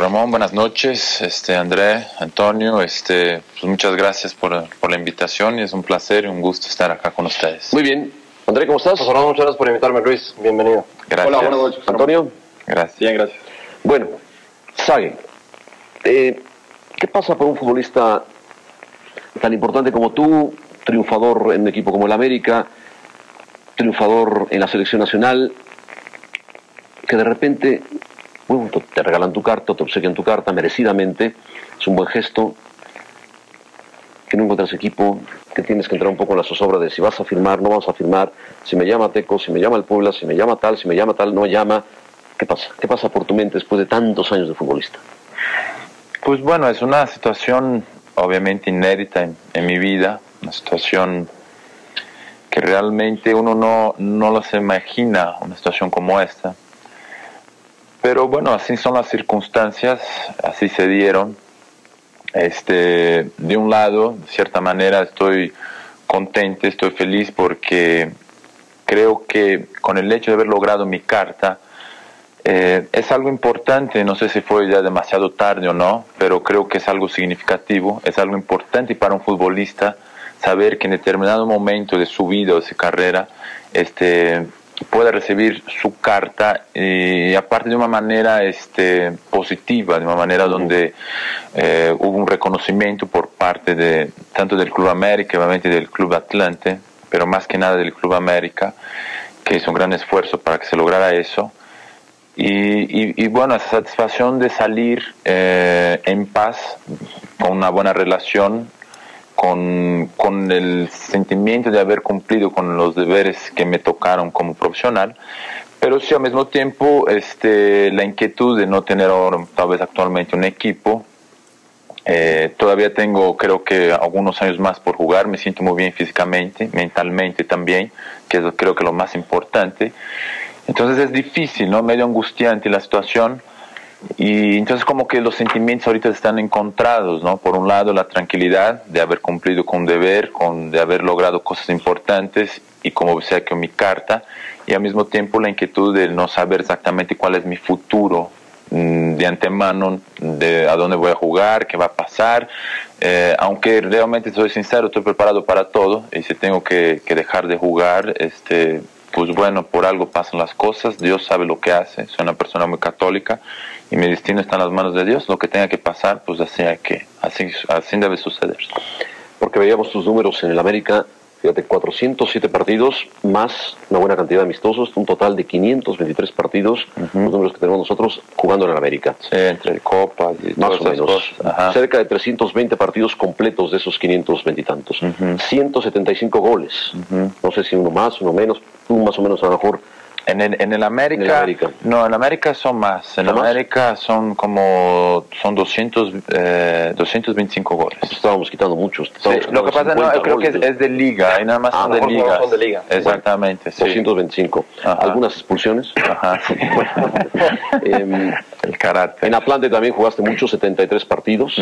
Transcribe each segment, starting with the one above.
Ramón, buenas noches. Este, André, Antonio, este, pues muchas gracias por, por, la invitación y es un placer y un gusto estar acá con ustedes. Muy bien. André, ¿cómo estás? Ramón, muchas gracias por invitarme, Luis. Bienvenido. Gracias. Hola, buenas noches. Antonio. Gracias. Bien, gracias. Bueno, Sague, eh, ¿qué pasa por un futbolista tan importante como tú, triunfador en un equipo como el América, triunfador en la selección nacional, que de repente bueno, te regalan tu carta, te obsequian tu carta merecidamente, es un buen gesto, que no encuentras equipo, que tienes que entrar un poco en la zozobra de si vas a firmar, no vas a firmar, si me llama Teco, si me llama el Puebla, si me llama tal, si me llama tal, no llama. ¿Qué pasa? ¿Qué pasa por tu mente después de tantos años de futbolista? Pues bueno, es una situación obviamente inédita en, mi vida, una situación que realmente uno no, no imagina, una situación como esta. Pero bueno, así son las circunstancias, así se dieron. Este, de un lado, de cierta manera, estoy contento, estoy feliz porque creo que con el hecho de haber logrado mi carta, eh, es algo importante, no sé si fue ya demasiado tarde o no, pero creo que es algo significativo, es algo importante para un futbolista saber que en determinado momento de su vida o de su carrera, este, pueda recibir su carta y aparte de una manera este, positiva, de una manera donde eh, hubo un reconocimiento por parte de tanto del Club América, obviamente del Club Atlante, pero más que nada del Club América, que hizo un gran esfuerzo para que se lograra eso. Y, y, bueno, esa satisfacción de salir eh, en paz, con una buena relación, con, con, el sentimiento de haber cumplido con los deberes que me tocaron como profesional, pero sí al mismo tiempo este, la inquietud de no tener ahora, tal vez actualmente un equipo. Eh, todavía tengo creo que algunos años más por jugar, me siento muy bien físicamente, mentalmente también, que es creo que lo más importante. Entonces es difícil, ¿no? Medio angustiante la situación y entonces como que los sentimientos ahorita están encontrados, ¿no? Por un lado la tranquilidad de haber cumplido con un deber, con, de haber logrado cosas importantes y como que mi carta, y al mismo tiempo la inquietud de no saber exactamente cuál es mi futuro mm, de antemano, de a dónde voy a jugar, qué va a pasar, eh, aunque realmente soy sincero, estoy preparado para todo y si tengo que, que dejar de jugar, este, pues bueno, por algo pasan las cosas, Dios sabe lo que hace, soy una persona muy católica y mi destino está en las manos de Dios, lo que tenga que pasar, pues así que, así debe suceder. Porque veíamos tus números en el América, fíjate, 407 partidos más una buena cantidad de amistosos, un total de 523 partidos, los números que tenemos nosotros jugando en el América. Sí, entre copas y más o menos. Cerca de 320 partidos completos de esos 520 y tantos. 175 goles. No sé si uno más, uno menos, un más o menos a lo mejor en el, en el América, no, en América son más. En América son como son 200, eh, 225 goles. Estábamos quitando muchos. lo que pasa no, creo que es, de liga, hay nada más ah, son, de liga. son de liga. Exactamente, sí. 225. Algunas expulsiones. Ajá, sí. eh, el carácter. En Atlante también jugaste muchos, 73 partidos.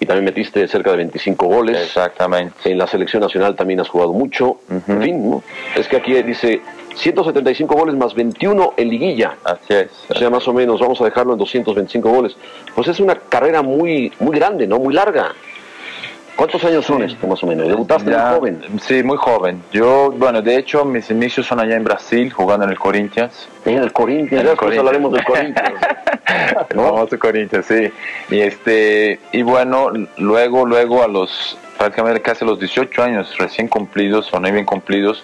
y también metiste cerca de 25 goles. Exactamente. En la selección nacional también has jugado mucho. En fin, ¿no? es que aquí dice 175 goles más 21 en liguilla. Así es. O sea, más o menos, vamos a dejarlo en 225 goles. Pues es una carrera muy, muy grande, ¿no? Muy larga. ¿Cuántos años son esto, más o menos? ¿Debutaste muy joven? Sí, muy joven. Yo, bueno, de hecho, mis inicios son allá en Brasil, jugando en el Corinthians. En el Corinthians, En el Corinthians. hablaremos del Corinthians. El famoso Corinthians, sí. Y, este, y bueno, luego, luego a los, prácticamente casi a los 18 años recién cumplidos o no bien cumplidos,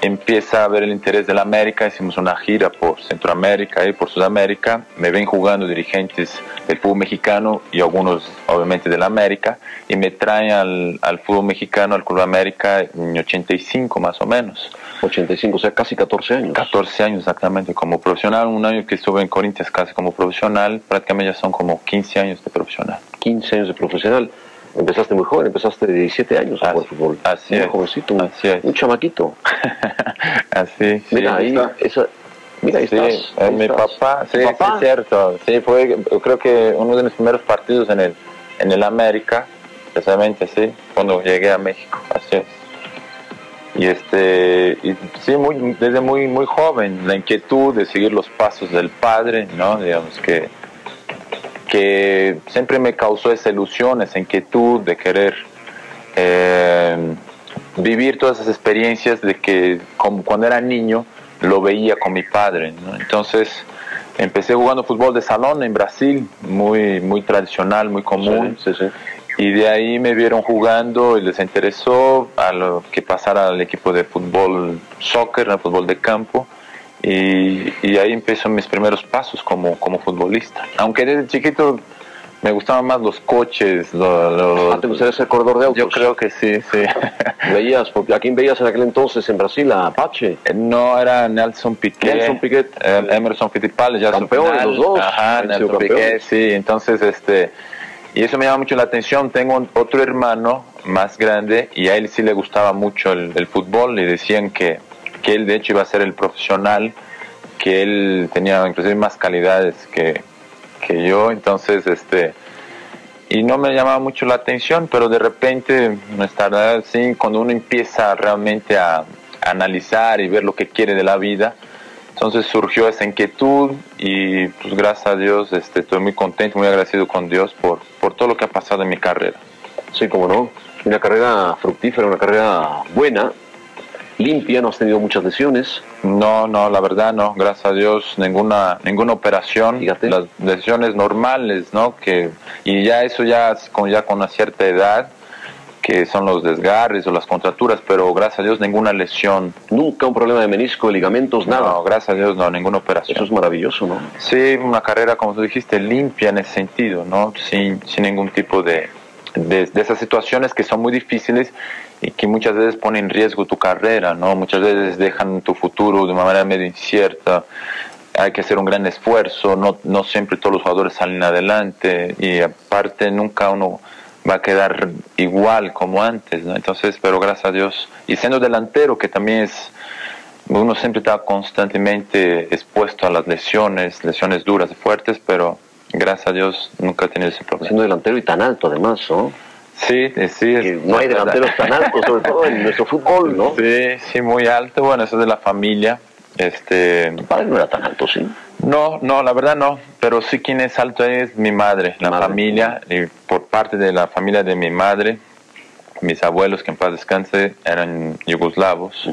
empieza a ver el interés de la América, hicimos una gira por Centroamérica y por Sudamérica, me ven jugando dirigentes del fútbol mexicano y algunos obviamente de la América y me traen al, al fútbol mexicano, al Club América en 85 más o menos. 85, o sea, casi 14 años. 14 años exactamente como profesional, un año que estuve en Corinthians casi como profesional, prácticamente ya son como 15 años de profesional. 15 años de profesional. Empezaste muy joven, empezaste de 17 años a jugar fútbol. Así Muy es. jovencito, un, Así es. un chamaquito. Así, sí. Mira, ahí, está. esa, mira, ahí Sí, estás. eh, ahí mi estás. papá, sí, ¿Tu sí, es cierto. Sí, fue, yo creo que uno de mis primeros partidos en el, en el América, precisamente, sí, cuando llegué a México, así es. Y este, y sí, muy, desde muy, muy joven, la inquietud de seguir los pasos del padre, ¿no? Digamos que que siempre me causó esa ilusión, esa inquietud de querer eh, vivir todas esas experiencias de que como cuando era niño lo veía con mi padre. Entonces empecé jugando fútbol de salón en Brasil, muy, muy tradicional, muy común. Y de ahí me vieron jugando y les interesó a lo que pasara al equipo de fútbol soccer, al fútbol de campo. Y, y ahí empezó mis primeros pasos como, como futbolista. Aunque desde chiquito me gustaban más los coches. Los, ah, ¿te gustaría ser corredor de autos? Yo creo que sí, sí. ¿Veías, ¿a quién veías en aquel entonces en Brasil? ¿A Apache? Eh, no, era Nelson Piquet. Nelson Piquet. Eh, Emerson Fittipaldi, ya Campeones los dos. Ajá, Nelson Piquet, sí. Entonces, este... Y eso me llama mucho la atención. Tengo otro hermano más grande y a él sí le gustaba mucho el, el fútbol y decían que, que él de hecho iba a ser el profesional, que él tenía inclusive más calidades que, que yo, entonces, este, y no me llamaba mucho la atención, pero de repente, nuestra edad, sí, cuando uno empieza realmente a, analizar y ver lo que quiere de la vida, entonces surgió esa inquietud y pues gracias a Dios este, estoy muy contento, muy agradecido con Dios por, por todo lo que ha pasado en mi carrera. Sí, como no, una carrera fructífera, una carrera buena, limpia, no has tenido muchas lesiones. No, no, la verdad no, gracias a Dios, ninguna, ninguna operación, Fíjate. las lesiones normales, ¿no? Que, y ya eso ya con, ya con una cierta edad, que son los desgarres o las contracturas, pero gracias a Dios ninguna lesión. Nunca un problema de menisco, de ligamentos, nada. No, gracias a Dios no, ninguna operación. Eso es maravilloso, ¿no? Sí, una carrera, como tú dijiste, limpia en ese sentido, ¿no? Sin, sin ningún tipo de, de, de esas situaciones que son muy difíciles y que muchas veces ponen en riesgo tu carrera, ¿no? Muchas veces dejan tu futuro de una manera medio incierta. Hay que hacer un gran esfuerzo, no, no siempre todos los jugadores salen adelante y aparte nunca uno va a quedar igual como antes, ¿no? Entonces, pero gracias a Dios, y siendo delantero, que también es, uno siempre está constantemente expuesto a las lesiones, lesiones duras y fuertes, pero gracias a Dios nunca he tenido ese problema. Siendo delantero y tan alto además, ¿no? Sí, sí. Es, no hay delanteros tan altos, sobre todo en nuestro fútbol, ¿no? Sí, sí, muy alto. Bueno, eso es de la familia. Este, Tu padre no era tan alto, ¿sí? no, no, la verdad no. Pero sí quien es alto es mi madre, la Madre. familia. Y por parte de la familia de mi madre, mis abuelos, que en paz descanse, eran yugoslavos.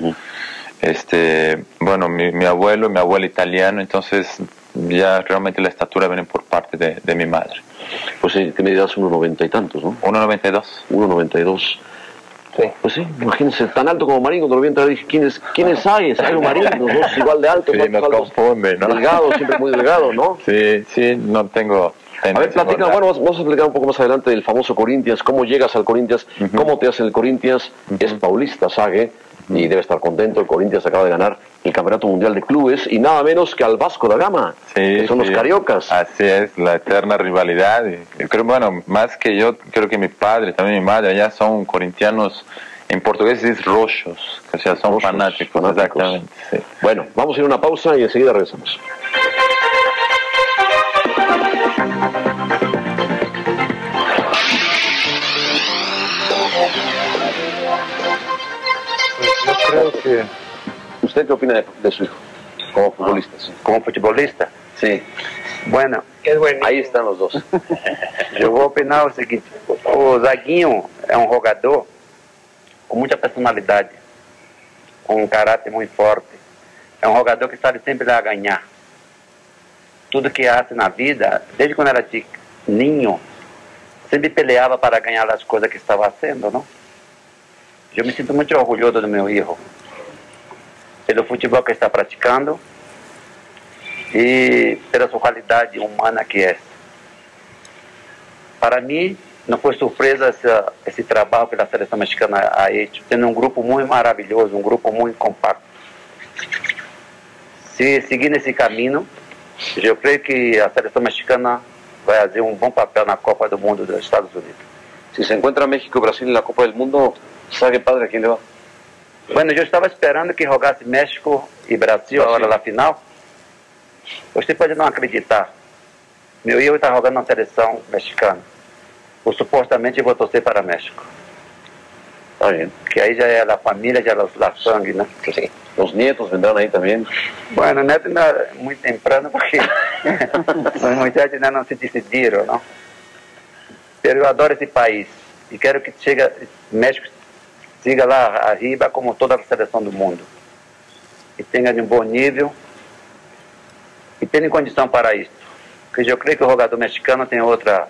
Este, bueno, mi, mi abuelo, mi abuelo italiano, entonces ya realmente la estatura viene por parte de, de mi madre. Pues sí, que medías unos noventa y tantos, ¿no? 1,92. 1,92. Sí. Pues sí, imagínense, tan alto como Marín, cuando lo vi entrar dije, ¿quiénes, ¿quiénes hay? Es Jairo Marín, los dos igual de altos, Sí, altos, confunde, ¿no? delgado, siempre muy delgado, ¿no? Sí, sí, no tengo... A ver, platica, bueno, vamos, vamos a explicar un poco más adelante del famoso Corinthians, cómo llegas al Corinthians, cómo te hace el Corinthians, es paulista, Sague, y debe estar contento, el Corinthians acaba de ganar el Campeonato Mundial de Clubes, y nada menos que al Vasco da Gama, Sí, que son sí. los cariocas. Así es, la eterna rivalidad. Yo creo, bueno, más que yo, creo que mi padre, también mi madre, allá son corintianos, en portugués es rochos, o sea, son fanáticos, fanáticos. exactamente. sí. Bueno, vamos a ir a una pausa y enseguida regresamos. Que ¿Usted qué opina de, de su hijo como futbolista? sí? como futebolista. Sí, Bueno, ahí están los dos. eu vou opinar o seguinte: o Zaguinho é um jogador com muita personalidade, com um caráter muito forte. É um jogador que sabe sempre dar a ganhar. Tudo que hace na vida, desde quando era de ninho, sempre peleava para ganhar as coisas que estava fazendo, não? Eu me sinto muito orgulhoso do meu filho, pelo futebol que está praticando e pela sua qualidade humana que é. Para mim, não foi surpresa essa, esse trabalho pela seleção mexicana a hecho, tendo um grupo muito maravilhoso, um grupo muito compacto. Se seguir nesse caminho, eu creio que a seleção mexicana vai fazer um bom papel na Copa do Mundo dos Estados Unidos. Si se encuentra México y Brasil en la Copa del Mundo, ¿sabe padre a quién le va? Bueno, eu estava esperando que jogasse México e Brasil agora na final. Você pode não acreditar. Meu eu está jogando na seleção mexicana. Eu supostamente vou torcer para México. Está bien. Que ahí ya es la familia, ya los, la sangre, ¿no? Sí. Los nietos vendrán ahí también. Bueno, neto ainda é muito temprano porque os muchachos ainda não se decidiram, não? Pero eu adoro esse país e quero que chegue, México siga lá arriba como toda a seleção do mundo. E tenha de um bom nível e tenha condição para isso. Porque eu creio que o jogador mexicano tem outra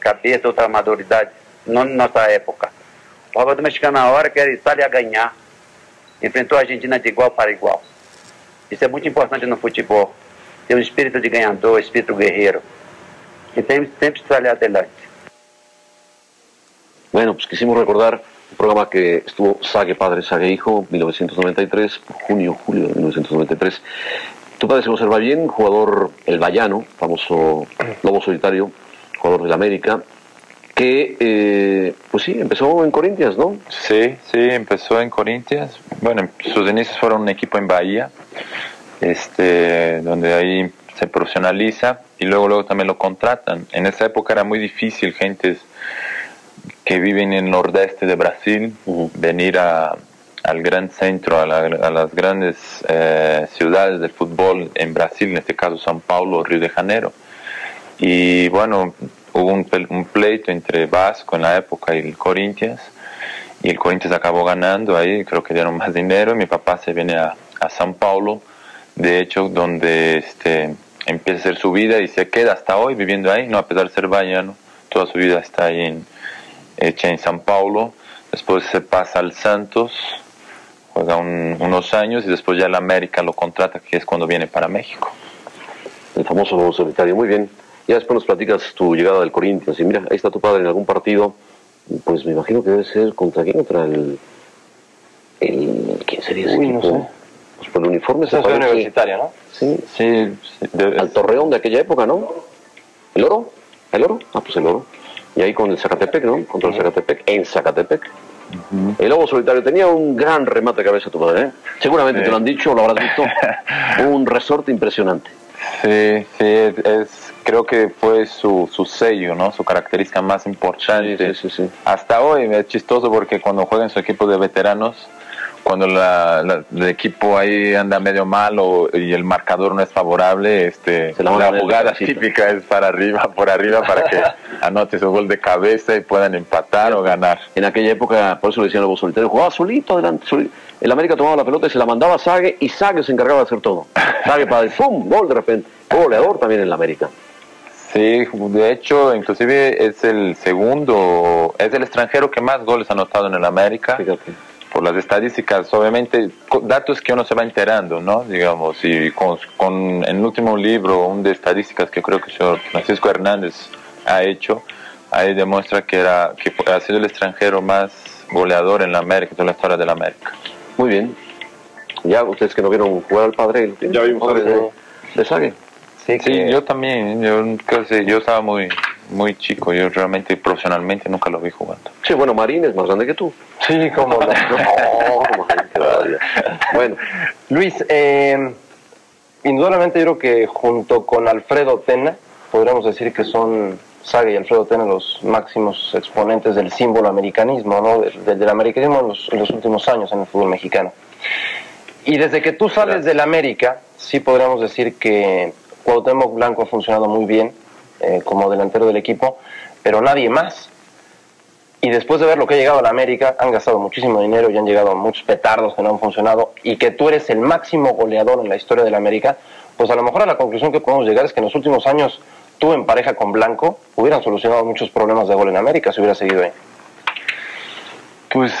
cabeça, outra maduridade, não na nossa época. O jogador mexicano na hora quer sair a ganhar. Enfrentou a Argentina de igual para igual. Isso é muito importante no futebol. Ter um espírito de ganhador, espírito guerreiro. E tem sempre salir adelante. Bueno, pues quisimos recordar programa que estuvo Sague Padre, Sague Hijo, 1993, junio, julio de 1993. Tu padre se conserva bien, jugador el Bayano, famoso lobo solitario, jugador del América, que, eh, pues sí, empezó en Corinthians, ¿no? Sí, sí, empezó en Corinthians. Bueno, sus inicios fueron un equipo en Bahía, este, donde ahí se profesionaliza y luego, luego también lo contratan. En esa época era muy difícil, gentes que viven en el nordeste de Brasil, venir a, al gran centro, a, la- a las grandes eh, ciudades del fútbol en Brasil, en este caso São Paulo, Río de Janeiro. Y bueno, hubo un, un pleito entre Vasco en la época y el Corinthians, y el Corinthians acabó ganando ahí, creo que dieron más dinero, y mi papá se viene a, a São Paulo, de hecho, donde este, empieza a hacer su vida y se queda hasta hoy viviendo ahí, no a pesar de ser baiano, toda su vida está ahí en, hecha en São Paulo, después se pasa al Santos, juega un- unos años y después ya el América lo contrata, que es cuando viene para México. El famoso lobo solitario. Muy bien. Ya después nos platicas tu llegada del Corinthians. Y mira, ahí está tu padre en algún partido. Pues me imagino que debe ser contra quién, contra el... el ¿Quién sería ese Uy, no equipo? sé. Pues por el uniforme parece... universitaria, ¿no? Sí, Sí, sí, debe- al Torreón de aquella época, ¿no? ¿El oro? ¿El oro? Ah, pues el oro. Y ahí con el Zacatepec, ¿no? Contra el Zacatepec, en Zacatepec. El lobo solitario tenía un gran remate de cabeza tu padre, ¿eh? Seguramente Sí. te lo han dicho, lo habrás visto. un resorte impresionante. Sí, sí, es, es- creo que fue su, su sello, ¿no? Su característica más importante. Sí, sí, sí. Hasta hoy es chistoso porque cuando juega en su equipo de veteranos, cuando la, la- el equipo ahí anda medio mal o- y el marcador no es favorable, este, Se la la, jugada típica es para arriba, por arriba, para que anote su gol de cabeza y puedan empatar o ganar. En aquella época, por eso le decían lobo solitario, jugaba solito adelante. El América tomaba la pelota y se la mandaba a Sague y Sague se encargaba de hacer todo. Sague para el ¡pum! Gol de repente. Goleador también en el América. Sí, de hecho, inclusive es el segundo, es el extranjero que más goles ha anotado en el América. Fíjate. Por las estadísticas, obviamente, datos que uno se va enterando, ¿no? Digamos, y con, con en el último libro, un de estadísticas que creo que el señor Francisco Hernández ha hecho, ahí demuestra que, era, que ha sido el extranjero más goleador en la América, en toda la historia de la América. Muy bien. Ya ustedes que no vieron jugar al padre. Ya vimos Padre de, de Sague. Sí, Sí, que- yo también, yo, que yo estaba muy, muy chico, yo realmente profesionalmente nunca lo vi jugando. Sí, bueno, Marín es más grande que tú. Sí, como no. No. Bueno, Luis, eh, indudablemente yo creo que junto con Alfredo Tena, podríamos decir que son Saga y Alfredo Tena los máximos exponentes del símbolo americanismo, ¿no? Del, del americanismo en los, en los últimos años en el fútbol mexicano. Y desde que tú sales del América, sí podríamos decir que Cuauhtémoc Blanco ha funcionado muy bien eh, como delantero del equipo, pero nadie más. Y después de ver lo que ha llegado a la América, han gastado muchísimo dinero y han llegado muchos petardos que no han funcionado, y que tú eres el máximo goleador en la historia de la América, pues a lo mejor a la conclusión que podemos llegar es que en los últimos años tú en pareja con Blanco hubieran solucionado muchos problemas de gol en América si hubiera seguido ahí. Pues,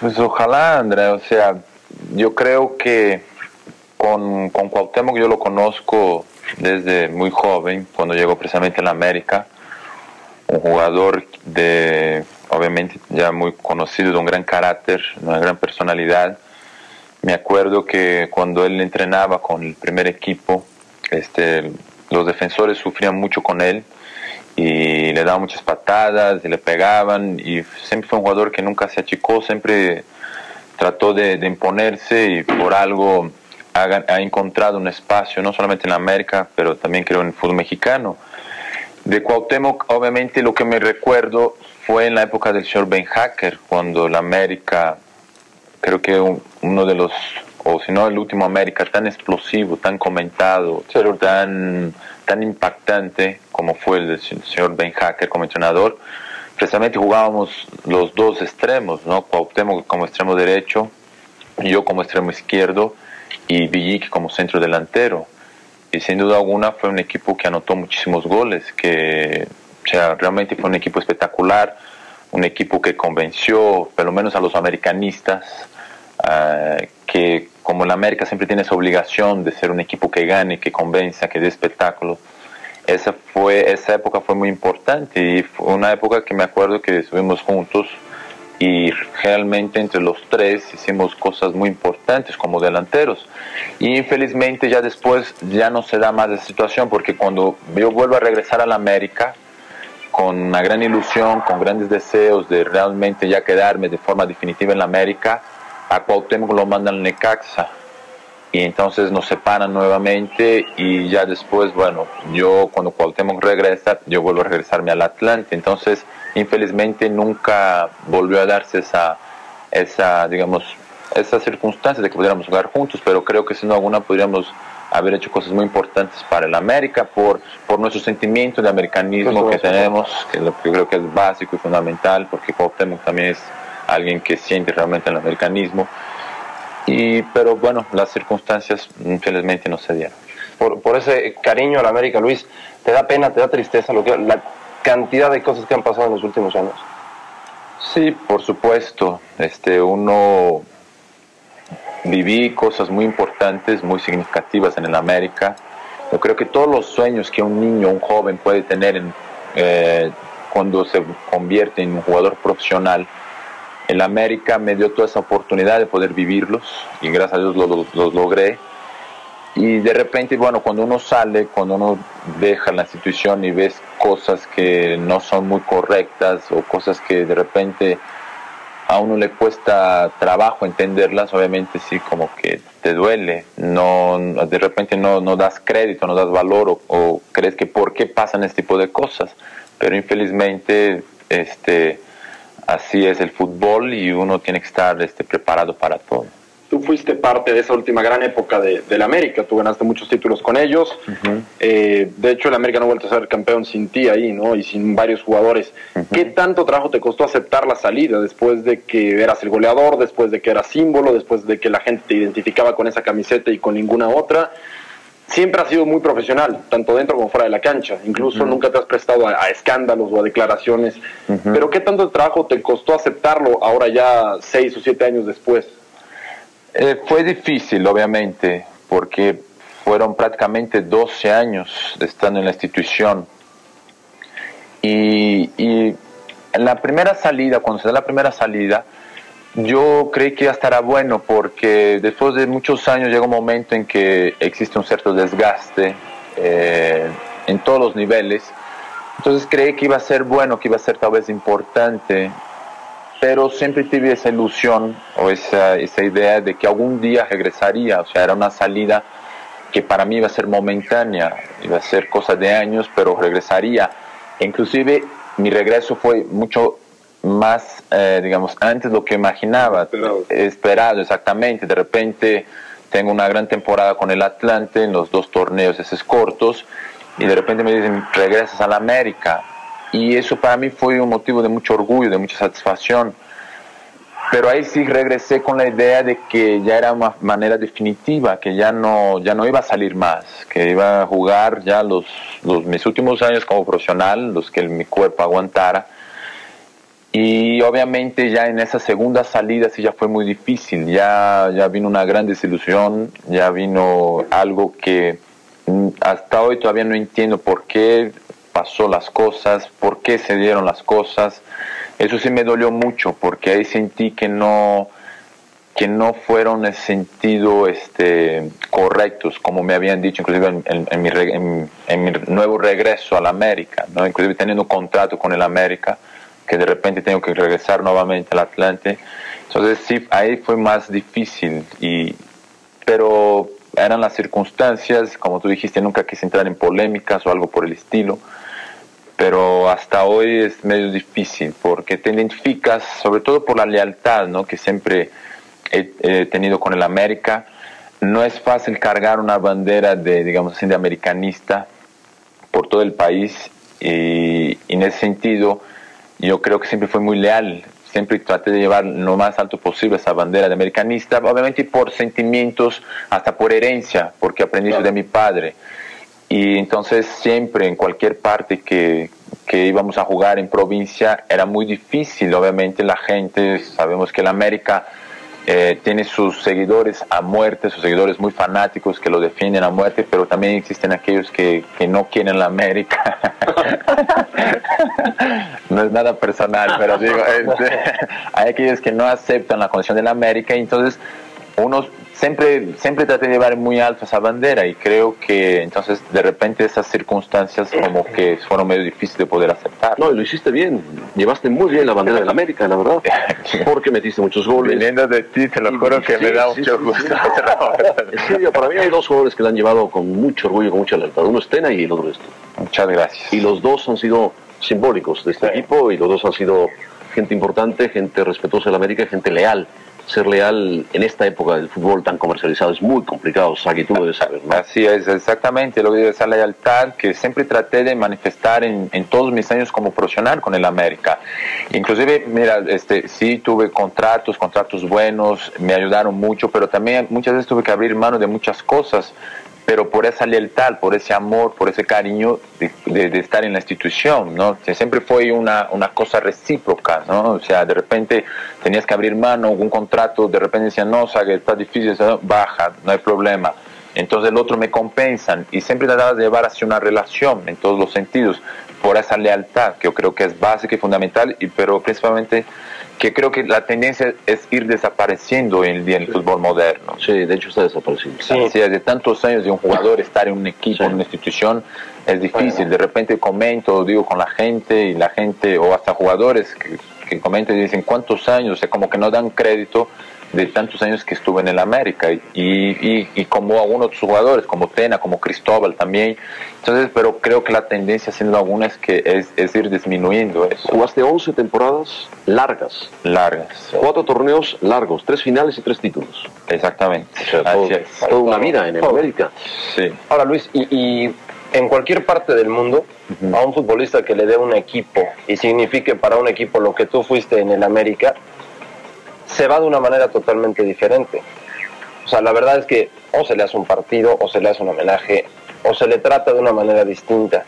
pues ojalá, Andrea. O sea, yo creo que con, con Cuauhtémoc yo lo conozco desde muy joven, cuando llegó precisamente la América. Un jugador de, obviamente, ya muy conocido, de un gran carácter, una gran personalidad. Me acuerdo que cuando él entrenaba con el primer equipo, este, los defensores sufrían mucho con él y le daban muchas patadas y le pegaban y siempre fue un jugador que nunca se achicó, siempre trató de imponerse y por algo ha, ha encontrado un espacio no solamente en América, pero también creo en el fútbol mexicano. De Cuauhtémoc, obviamente lo que me recuerdo fue en la época del señor Ben Hacker, cuando la América, creo que un- uno de los, o si no el último América, tan explosivo, tan comentado, tan, tan impactante como fue el del señor Ben Hacker como entrenador, precisamente jugábamos los dos extremos, ¿no? Cuauhtémoc como extremo derecho, yo como extremo izquierdo y Villic como centro delantero. Y sin duda alguna fue un equipo que anotó muchísimos goles, que o sea, realmente fue un equipo espectacular, un equipo que convenció, por lo menos a los americanistas, ah, que como la América siempre tiene esa obligación de ser un equipo que gane, que convenza, que dé espectáculo. Esa, fue, esa época fue muy importante y fue una época que me acuerdo que estuvimos juntos y realmente entre los tres hicimos cosas muy importantes como delanteros. Y infelizmente ya después ya no se da más esa situación porque cuando yo vuelvo a regresar a la América con una gran ilusión, con grandes deseos de realmente ya quedarme de forma definitiva en la América, a Cuauhtémoc lo mandan al Necaxa y entonces nos separan nuevamente y ya después, bueno, yo cuando Cuauhtémoc regresa, yo vuelvo a regresarme al Atlante, entonces infelizmente nunca volvió a darse esa, esa digamos, esa circunstancia de que pudiéramos jugar juntos, pero creo que sin alguna podríamos haber hecho cosas muy importantes para el América por, por nuestro sentimiento de americanismo que tenemos, que lo que yo creo que es básico y fundamental, porque Cuauhtémoc también es alguien que siente realmente el americanismo. Y, pero bueno, las circunstancias infelizmente no se dieron. Por, por ese cariño a la América, Luis, ¿te da pena, te da tristeza lo que, la cantidad de cosas que han pasado en los últimos años? Sí, por supuesto. Este, uno viví cosas muy importantes, muy significativas en el América. Yo creo que todos los sueños que un niño, un joven puede tener en, eh, cuando se convierte en un jugador profesional, el América me dio toda esa oportunidad de poder vivirlos y gracias a Dios los lo, lo logré. Y de repente, bueno, cuando uno sale, cuando uno deja la institución y ves cosas que no son muy correctas o cosas que de repente a uno le cuesta trabajo entenderlas, obviamente sí como que te duele, no, de repente no, no das crédito, no das valor o, o, crees que por qué pasan este tipo de cosas, pero infelizmente este, así es el fútbol y uno tiene que estar este, preparado para todo. Tú fuiste parte de esa última gran época de, del América, tú ganaste muchos títulos con ellos. Uh -huh. eh, de hecho, el América no ha vuelto a ser campeón sin ti ahí, ¿no? Y sin varios jugadores. Uh -huh. ¿Qué tanto trabajo te costó aceptar la salida después de que eras el goleador, después de que eras símbolo, después de que la gente te identificaba con esa camiseta y con ninguna otra? Siempre has sido muy profesional, tanto dentro como fuera de la cancha. Incluso uh -huh. nunca te has prestado a, a, escándalos o a declaraciones. Pero ¿qué tanto trabajo te costó aceptarlo ahora ya seis o siete años después? Eh, fue difícil, obviamente, porque fueron prácticamente 12 años estando en la institución. Y, y, en la primera salida, cuando se da la primera salida, yo creí que ya estará bueno porque después de muchos años llega un momento en que existe un cierto desgaste eh, en todos los niveles. Entonces creí que iba a ser bueno, que iba a ser tal vez importante pero siempre tuve esa ilusión o esa, esa idea de que algún día regresaría, o sea, era una salida que para mí iba a ser momentánea, iba a ser cosa de años, pero regresaría. Inclusive mi regreso fue mucho más, eh, digamos, antes de lo que imaginaba, esperado. esperado exactamente. De repente tengo una gran temporada con el Atlante en los dos torneos esos cortos y de repente me dicen, regresas a la América y eso para mí fue un motivo de mucho orgullo, de mucha satisfacción. Pero ahí sí regresé con la idea de que ya era una manera definitiva, que ya no, ya no iba a salir más, que iba a jugar ya los, los mis últimos años como profesional, los que mi cuerpo aguantara. Y obviamente ya en esa segunda salida sí ya fue muy difícil, ya, ya vino una gran desilusión, ya vino algo que hasta hoy todavía no entiendo por qué pasó las cosas, por qué se dieron las cosas. Eso sí me dolió mucho porque ahí sentí que no que no fueron en sentido este, correctos, como me habían dicho, inclusive en, mi, nuevo regreso a la América, ¿no? inclusive teniendo contrato con el América, que de repente tengo que regresar nuevamente al Atlante. Entonces sí, ahí fue más difícil, y, pero eran las circunstancias, como tú dijiste, nunca quise entrar en polémicas o algo por el estilo pero hasta hoy es medio difícil porque te identificas, sobre todo por la lealtad ¿no? que siempre he, he tenido con el América. No es fácil cargar una bandera de, digamos así, de americanista por todo el país y, y en ese sentido yo creo que siempre fue muy leal siempre traté de llevar lo más alto posible esa bandera de americanista, obviamente por sentimientos, hasta por herencia, porque aprendí eso de mi padre. Y entonces siempre en cualquier parte que, que íbamos a jugar en provincia era muy difícil, obviamente la gente, sabemos que la América eh, tiene sus seguidores a muerte, sus seguidores muy fanáticos que lo defienden a muerte, pero también existen aquellos que, que no quieren la América. no es nada personal, pero digo, este, hay aquellos que no aceptan la condición de la América y entonces uno siempre, siempre traté de llevar muy alto esa bandera y creo que entonces de repente esas circunstancias como que fueron medio difíciles de poder aceptar. No, y lo hiciste bien. Llevaste muy bien la bandera de la América, la verdad. Porque metiste muchos goles. Viniendo de ti, te lo juro que Sí, me da sí, mucho sí, gusto. para mí hay dos jugadores que la han llevado con mucho orgullo, con mucha lealtad. Uno es Tena y el otro es tú. Muchas gracias. Y los dos han sido simbólicos de este equipo y los dos han sido gente importante, gente respetuosa de la América y gente leal. Ser leal en esta época del fútbol tan comercializado es muy complicado, Saki, tú lo debes saber, ¿no? Así es, exactamente lo que esa lealtad que siempre traté de manifestar en, en todos mis años como profesional con el América. Inclusive, mira, este, sí tuve contratos, contratos buenos, me ayudaron mucho, pero también muchas veces tuve que abrir mano de muchas cosas, pero por esa lealtad, por ese amor, por ese cariño de, de- estar en la institución, ¿no? Siempre fue una, una cosa recíproca, ¿no? O sea, de repente tenías que abrir mano, un contrato, de repente decían, no, o está difícil, baja, no hay problema. Entonces el otro me compensan y siempre trataba de llevar hacia una relación en todos los sentidos, por esa lealtad que yo creo que es básica y fundamental, y, pero principalmente que creo que la tendencia es ir desapareciendo en día en el fútbol moderno. Sí, de hecho está desaparecido. Es, de tantos años de un jugador estar en un equipo, Sí. en una institución, es difícil. De repente comento, digo con la gente y la gente, o hasta jugadores que, que comentan y dicen cuántos años, o sea, como que no dan crédito de tantos años que estuve en el América. Y, y, y como algunos otros jugadores, como Tena, como Cristóbal también. Entonces, pero creo que la tendencia, siendo alguna, es que es, es ir disminuyendo eso, Jugaste 11 temporadas largas, largas. cuatro torneos largos, tres finales y tres títulos. Exactamente. O sea, todo- Así es. toda una vida en el Todo. América. Sí. Ahora, Luis, y, y en cualquier parte del mundo, a un futbolista que le dé un equipo y signifique para un equipo lo que tú fuiste en el América, se va de una manera totalmente diferente. O sea, la verdad es que o se le hace un partido, o se le hace un homenaje, o se le trata de una manera distinta.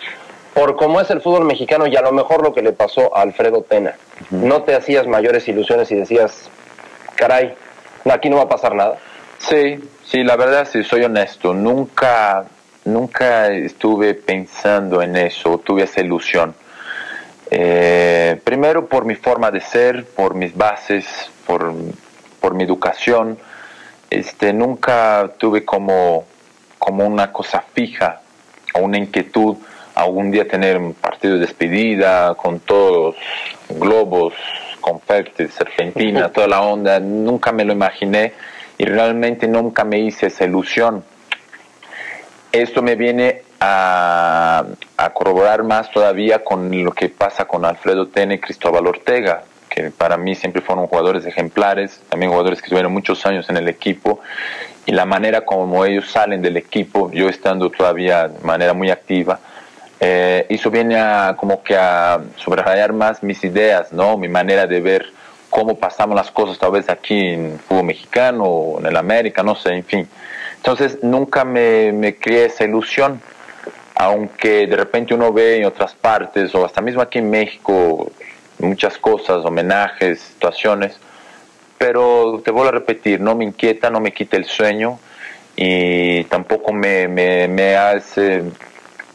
Por cómo es el fútbol mexicano y a lo mejor lo que le pasó a Alfredo Tena. No te hacías mayores ilusiones y decías, caray, aquí no va a pasar nada. Sí, sí, la verdad, si soy honesto, nunca, nunca estuve pensando en eso, tuve esa ilusión. Eh, primero por mi forma de ser, por mis bases, por, por mi educación. Este, nunca tuve como, como una cosa fija o una inquietud algún día tener un partido de despedida con todos globos, confetes, serpentina, toda la onda. Nunca me lo imaginé y realmente nunca me hice esa ilusión. Esto me viene a, a corroborar más todavía con lo que pasa con Alfredo Tene y Cristóbal Ortega, que para mí siempre fueron jugadores ejemplares, también jugadores que estuvieron muchos años en el equipo, y la manera como ellos salen del equipo, yo estando todavía de manera muy activa, eh, eso viene como que a subrayar más mis ideas, ¿no? Mi manera de ver cómo pasamos las cosas tal vez aquí en fútbol mexicano o en el América, no sé, en fin. Entonces nunca me, me creé esa ilusión, aunque de repente uno ve en otras partes o hasta mismo aquí en México muchas cosas, homenajes, situaciones, pero te vuelvo a repetir, no me inquieta, no me quita el sueño y tampoco me, me, hace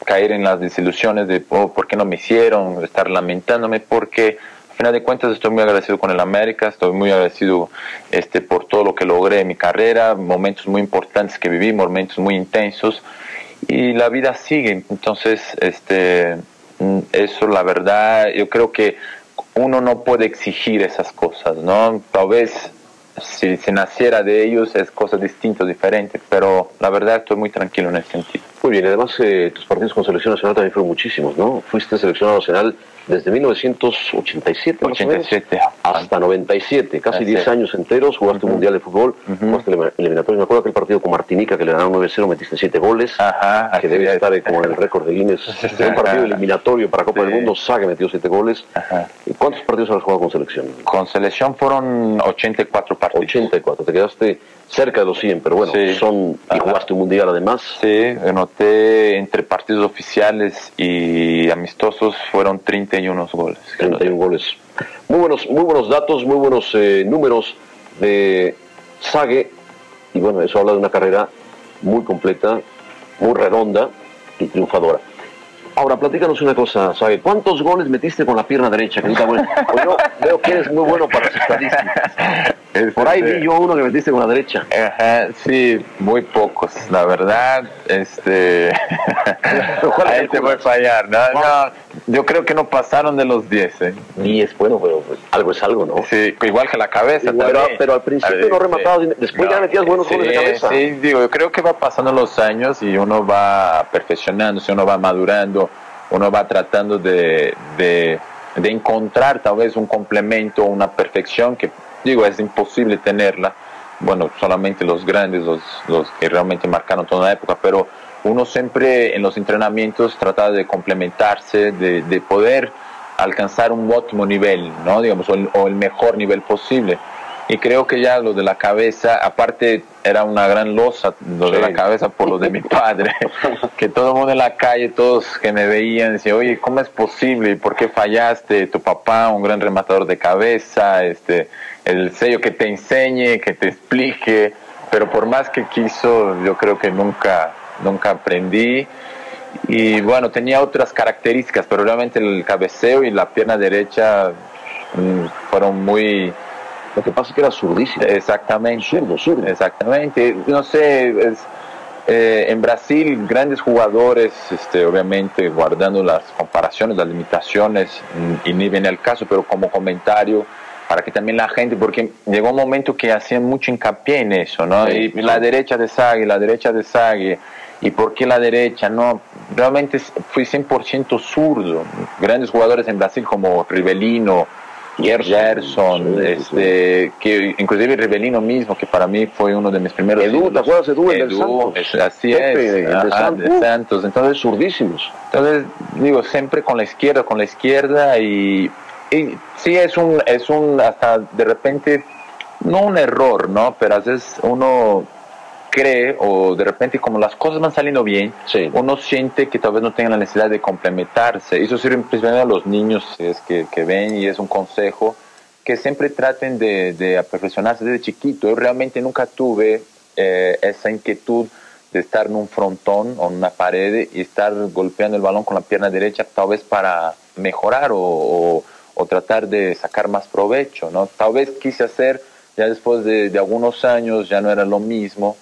caer en las desilusiones de oh, por qué no me hicieron, estar lamentándome, porque al final de cuentas estoy muy agradecido con el América, estoy muy agradecido este, por todo lo que logré en mi carrera, momentos muy importantes que viví, momentos muy intensos, y la vida sigue. Entonces, este, mm, eso la verdad, yo creo que uno no puede exigir esas cosas, ¿no? Tal vez si se naciera de ellos es cosa distinta, diferente, pero la verdad estoy muy tranquilo en ese sentido. Muy bien, además eh, tus partidos con selección nacional también fueron muchísimos, ¿no? Fuiste seleccionado nacional desde 1987 más o menos, 87. hasta 97, casi Así 10 es. años enteros, jugaste un mundial de fútbol, jugaste el eliminatorio. Me acuerdo que el partido con Martinica que le ganaron 9-0, metiste 7 goles, Ajá, que debe es. estar eh, como en el récord de Guinness. Un partido eliminatorio para Copa Sí. del Mundo, Sague metió 7 goles. Ajá. ¿Y cuántos partidos has jugado con selección? Con selección fueron 84 partidos. 84, te quedaste cerca de los 100, pero bueno, Sí. son y jugaste un mundial además. Sí, anoté entre partidos oficiales y amistosos fueron 31 goles. 31 goles. Muy buenos, muy buenos datos, muy buenos eh, números de Sague. Y bueno, eso habla de una carrera muy completa, muy redonda y triunfadora. Ahora, platícanos una cosa, Sague. ¿Cuántos goles metiste con la pierna derecha? Que bueno, yo veo que eres muy bueno para las estadísticas. Por ahí vi yo uno que metiste con la derecha. Ajá, sí, muy pocos, la verdad, este, ¿Cuál ahí te voy a fallar, ¿no? No, yo creo que no pasaron de los 10, ¿eh? 10, bueno, pero pues, algo es algo, ¿no? Sí, igual que la cabeza Igual, pero- también. pero al principio ver, no rematabas, después ya metías buenos sí, goles de cabeza. Sí, digo, yo creo que va pasando los años y uno va perfeccionándose, uno va madurando, uno va tratando de, de, encontrar tal vez un complemento, una perfección que, digo, es imposible tenerla. Bueno, solamente los grandes, los, los que realmente marcaron toda la época, pero uno siempre en los entrenamientos trata de complementarse, de, de poder alcanzar un óptimo nivel, ¿no? Digamos, o el mejor nivel posible. Y creo que ya lo de la cabeza, aparte era una gran losa lo de la cabeza por lo de mi padre, que todo el mundo en la calle, todos que me veían, decían, oye, ¿cómo es posible? ¿Y ¿Por qué fallaste? Tu papá, un gran rematador de cabeza, este, el sello que te enseñe, que te explique, pero por más que quiso, yo creo que nunca, nunca aprendí. Y bueno, tenía otras características, pero realmente el cabeceo y la pierna derecha mm, fueron muy Lo que pasa es que era zurdísimo. exactamente. Zurdo, zurdo. Exactamente. No sé, es, eh, en Brasil grandes jugadores, este, obviamente guardando las comparaciones, las limitaciones, y ni viene al caso, pero como comentario para que también la gente, porque llegó un momento que hacían mucho hincapié en eso, ¿no? Sí, y la derecha de Sague, la derecha de Sague, ¿y por qué la derecha? No, realmente fui 100% zurdo. Grandes jugadores en Brasil como Rivelino, Gerson, este, que inclusive Rivelino mismo, que para mí fue uno de mis primeros. Edu, ¿te acuerdas Edu, el del Edu, Santos? es- así Pepe, es, ajá, Santos. de Santos. Entonces, Zurdísimos. entonces, digo, siempre con la izquierda, con la izquierda y, y sí es un, es un, hasta de repente, no un error, ¿no? Pero a veces uno cree o de repente como las cosas van saliendo bien, Sí. uno siente que tal vez no tenga la necesidad de complementarse. Eso sirve principalmente a los niños es que, que ven y es un consejo que siempre traten de, de perfeccionarse desde chiquito. Yo realmente nunca tuve eh, esa inquietud de estar en un frontón o en una pared y estar golpeando el balón con la pierna derecha, tal vez para mejorar o, o- o tratar de sacar más provecho. ¿no? Tal vez quise hacer, ya después de, de algunos años ya no era lo mismo.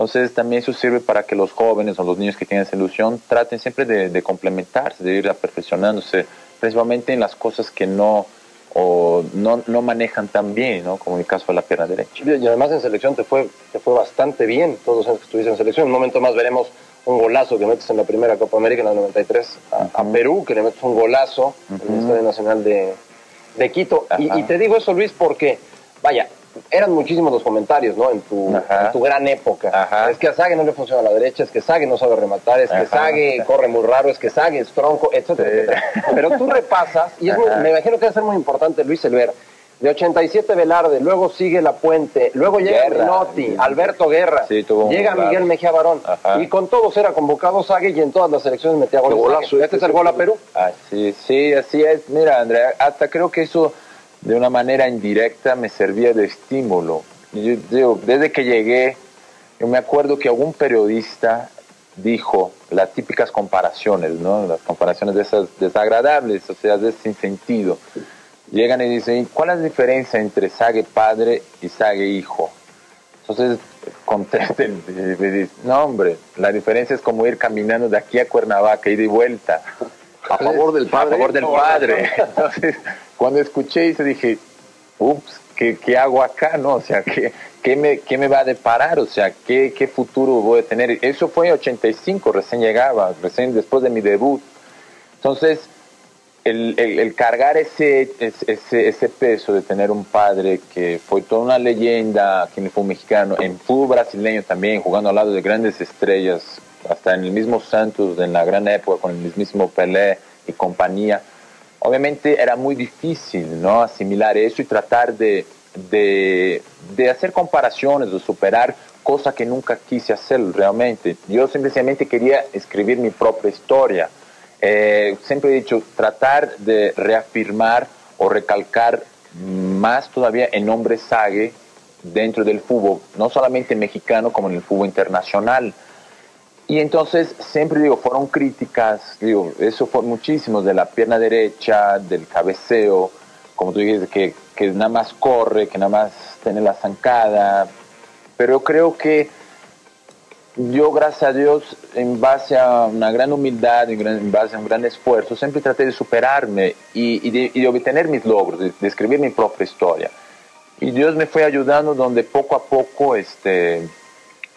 Entonces también eso sirve para que los jóvenes o los niños que tienen esa ilusión traten siempre de, de complementarse, de ir perfeccionándose, principalmente en las cosas que no o no, no manejan tan bien, ¿no? como en el caso de la pierna derecha. Y además en selección te fue, te fue bastante bien todos los años que estuviste en selección. En un momento más veremos un golazo que metes en la primera Copa América en la 93 a, a Perú, que le metes un golazo en el Estadio Nacional de, de Quito. Y te digo eso, Luis, porque, vaya, eran muchísimos los comentarios, ¿no? En tu, Ajá. en tu gran época. Ajá. Es que a Sague no le funciona a la derecha, es que Sague no sabe rematar, es que. Sague corre muy raro, es que Sague es tronco, etcétera, Sí. etcétera. Pero tú repasas, y es muy- me imagino que va a ser muy importante, Luis Elver. De 87 Velarde, luego sigue La Puente, luego llega Guerra. Alberto Guerra, Sí, llega. Miguel Mejía Barón, Ajá. y con todos era convocado Sague y en todas las selecciones metía goles. Golazo. Este es el gol a Perú. Así, sí, así es. Mira, Andrea, hasta creo que eso de una manera indirecta me servía de estímulo. Yo desde que llegué, yo me acuerdo que algún periodista dijo las típicas comparaciones, ¿no? Las comparaciones de esas desagradables, o sea, de sin sentido. Llegan y dicen, ¿cuál es la diferencia entre Sague padre y Sague hijo? Entonces contesten, y me dicen, no hombre, la diferencia es como ir caminando de aquí a Cuernavaca, ida y vuelta. A favor del padre. A favor del padre. Entonces, cuando escuché eso dije, ups, ¿qué, hago acá? ¿no? O sea, ¿qué, qué, me, ¿qué me va a deparar? O sea, ¿qué, ¿qué futuro voy a tener? Eso fue en 85, recién llegaba, recién después de mi debut. Entonces, el, cargar ese, ese, ese peso de tener un padre que fue toda una leyenda aquí en el fútbol mexicano, en fútbol brasileño también, jugando al lado de grandes estrellas, hasta en el mismo Santos, en la gran época, con el mismo Pelé y compañía, obviamente era muy difícil ¿no? asimilar eso y tratar de, de, hacer comparaciones, de superar cosas que nunca quise hacer realmente. Yo simplemente quería escribir mi propia historia eh, siempre he dicho, tratar de reafirmar o recalcar más todavía el nombre Sague dentro del fútbol, no solamente mexicano como en el fútbol internacional. Y entonces siempre digo, fueron críticas, digo, eso fue muchísimo de la pierna derecha, del cabeceo, como tú dices, que, que nada más corre, que nada más tiene la zancada, pero creo que yo, gracias a Dios, en base a una gran humildad, en base a un gran esfuerzo, siempre traté de superarme y, de, obtener mis logros, de, escribir mi propia historia. Y Dios me fue ayudando donde poco a poco, este,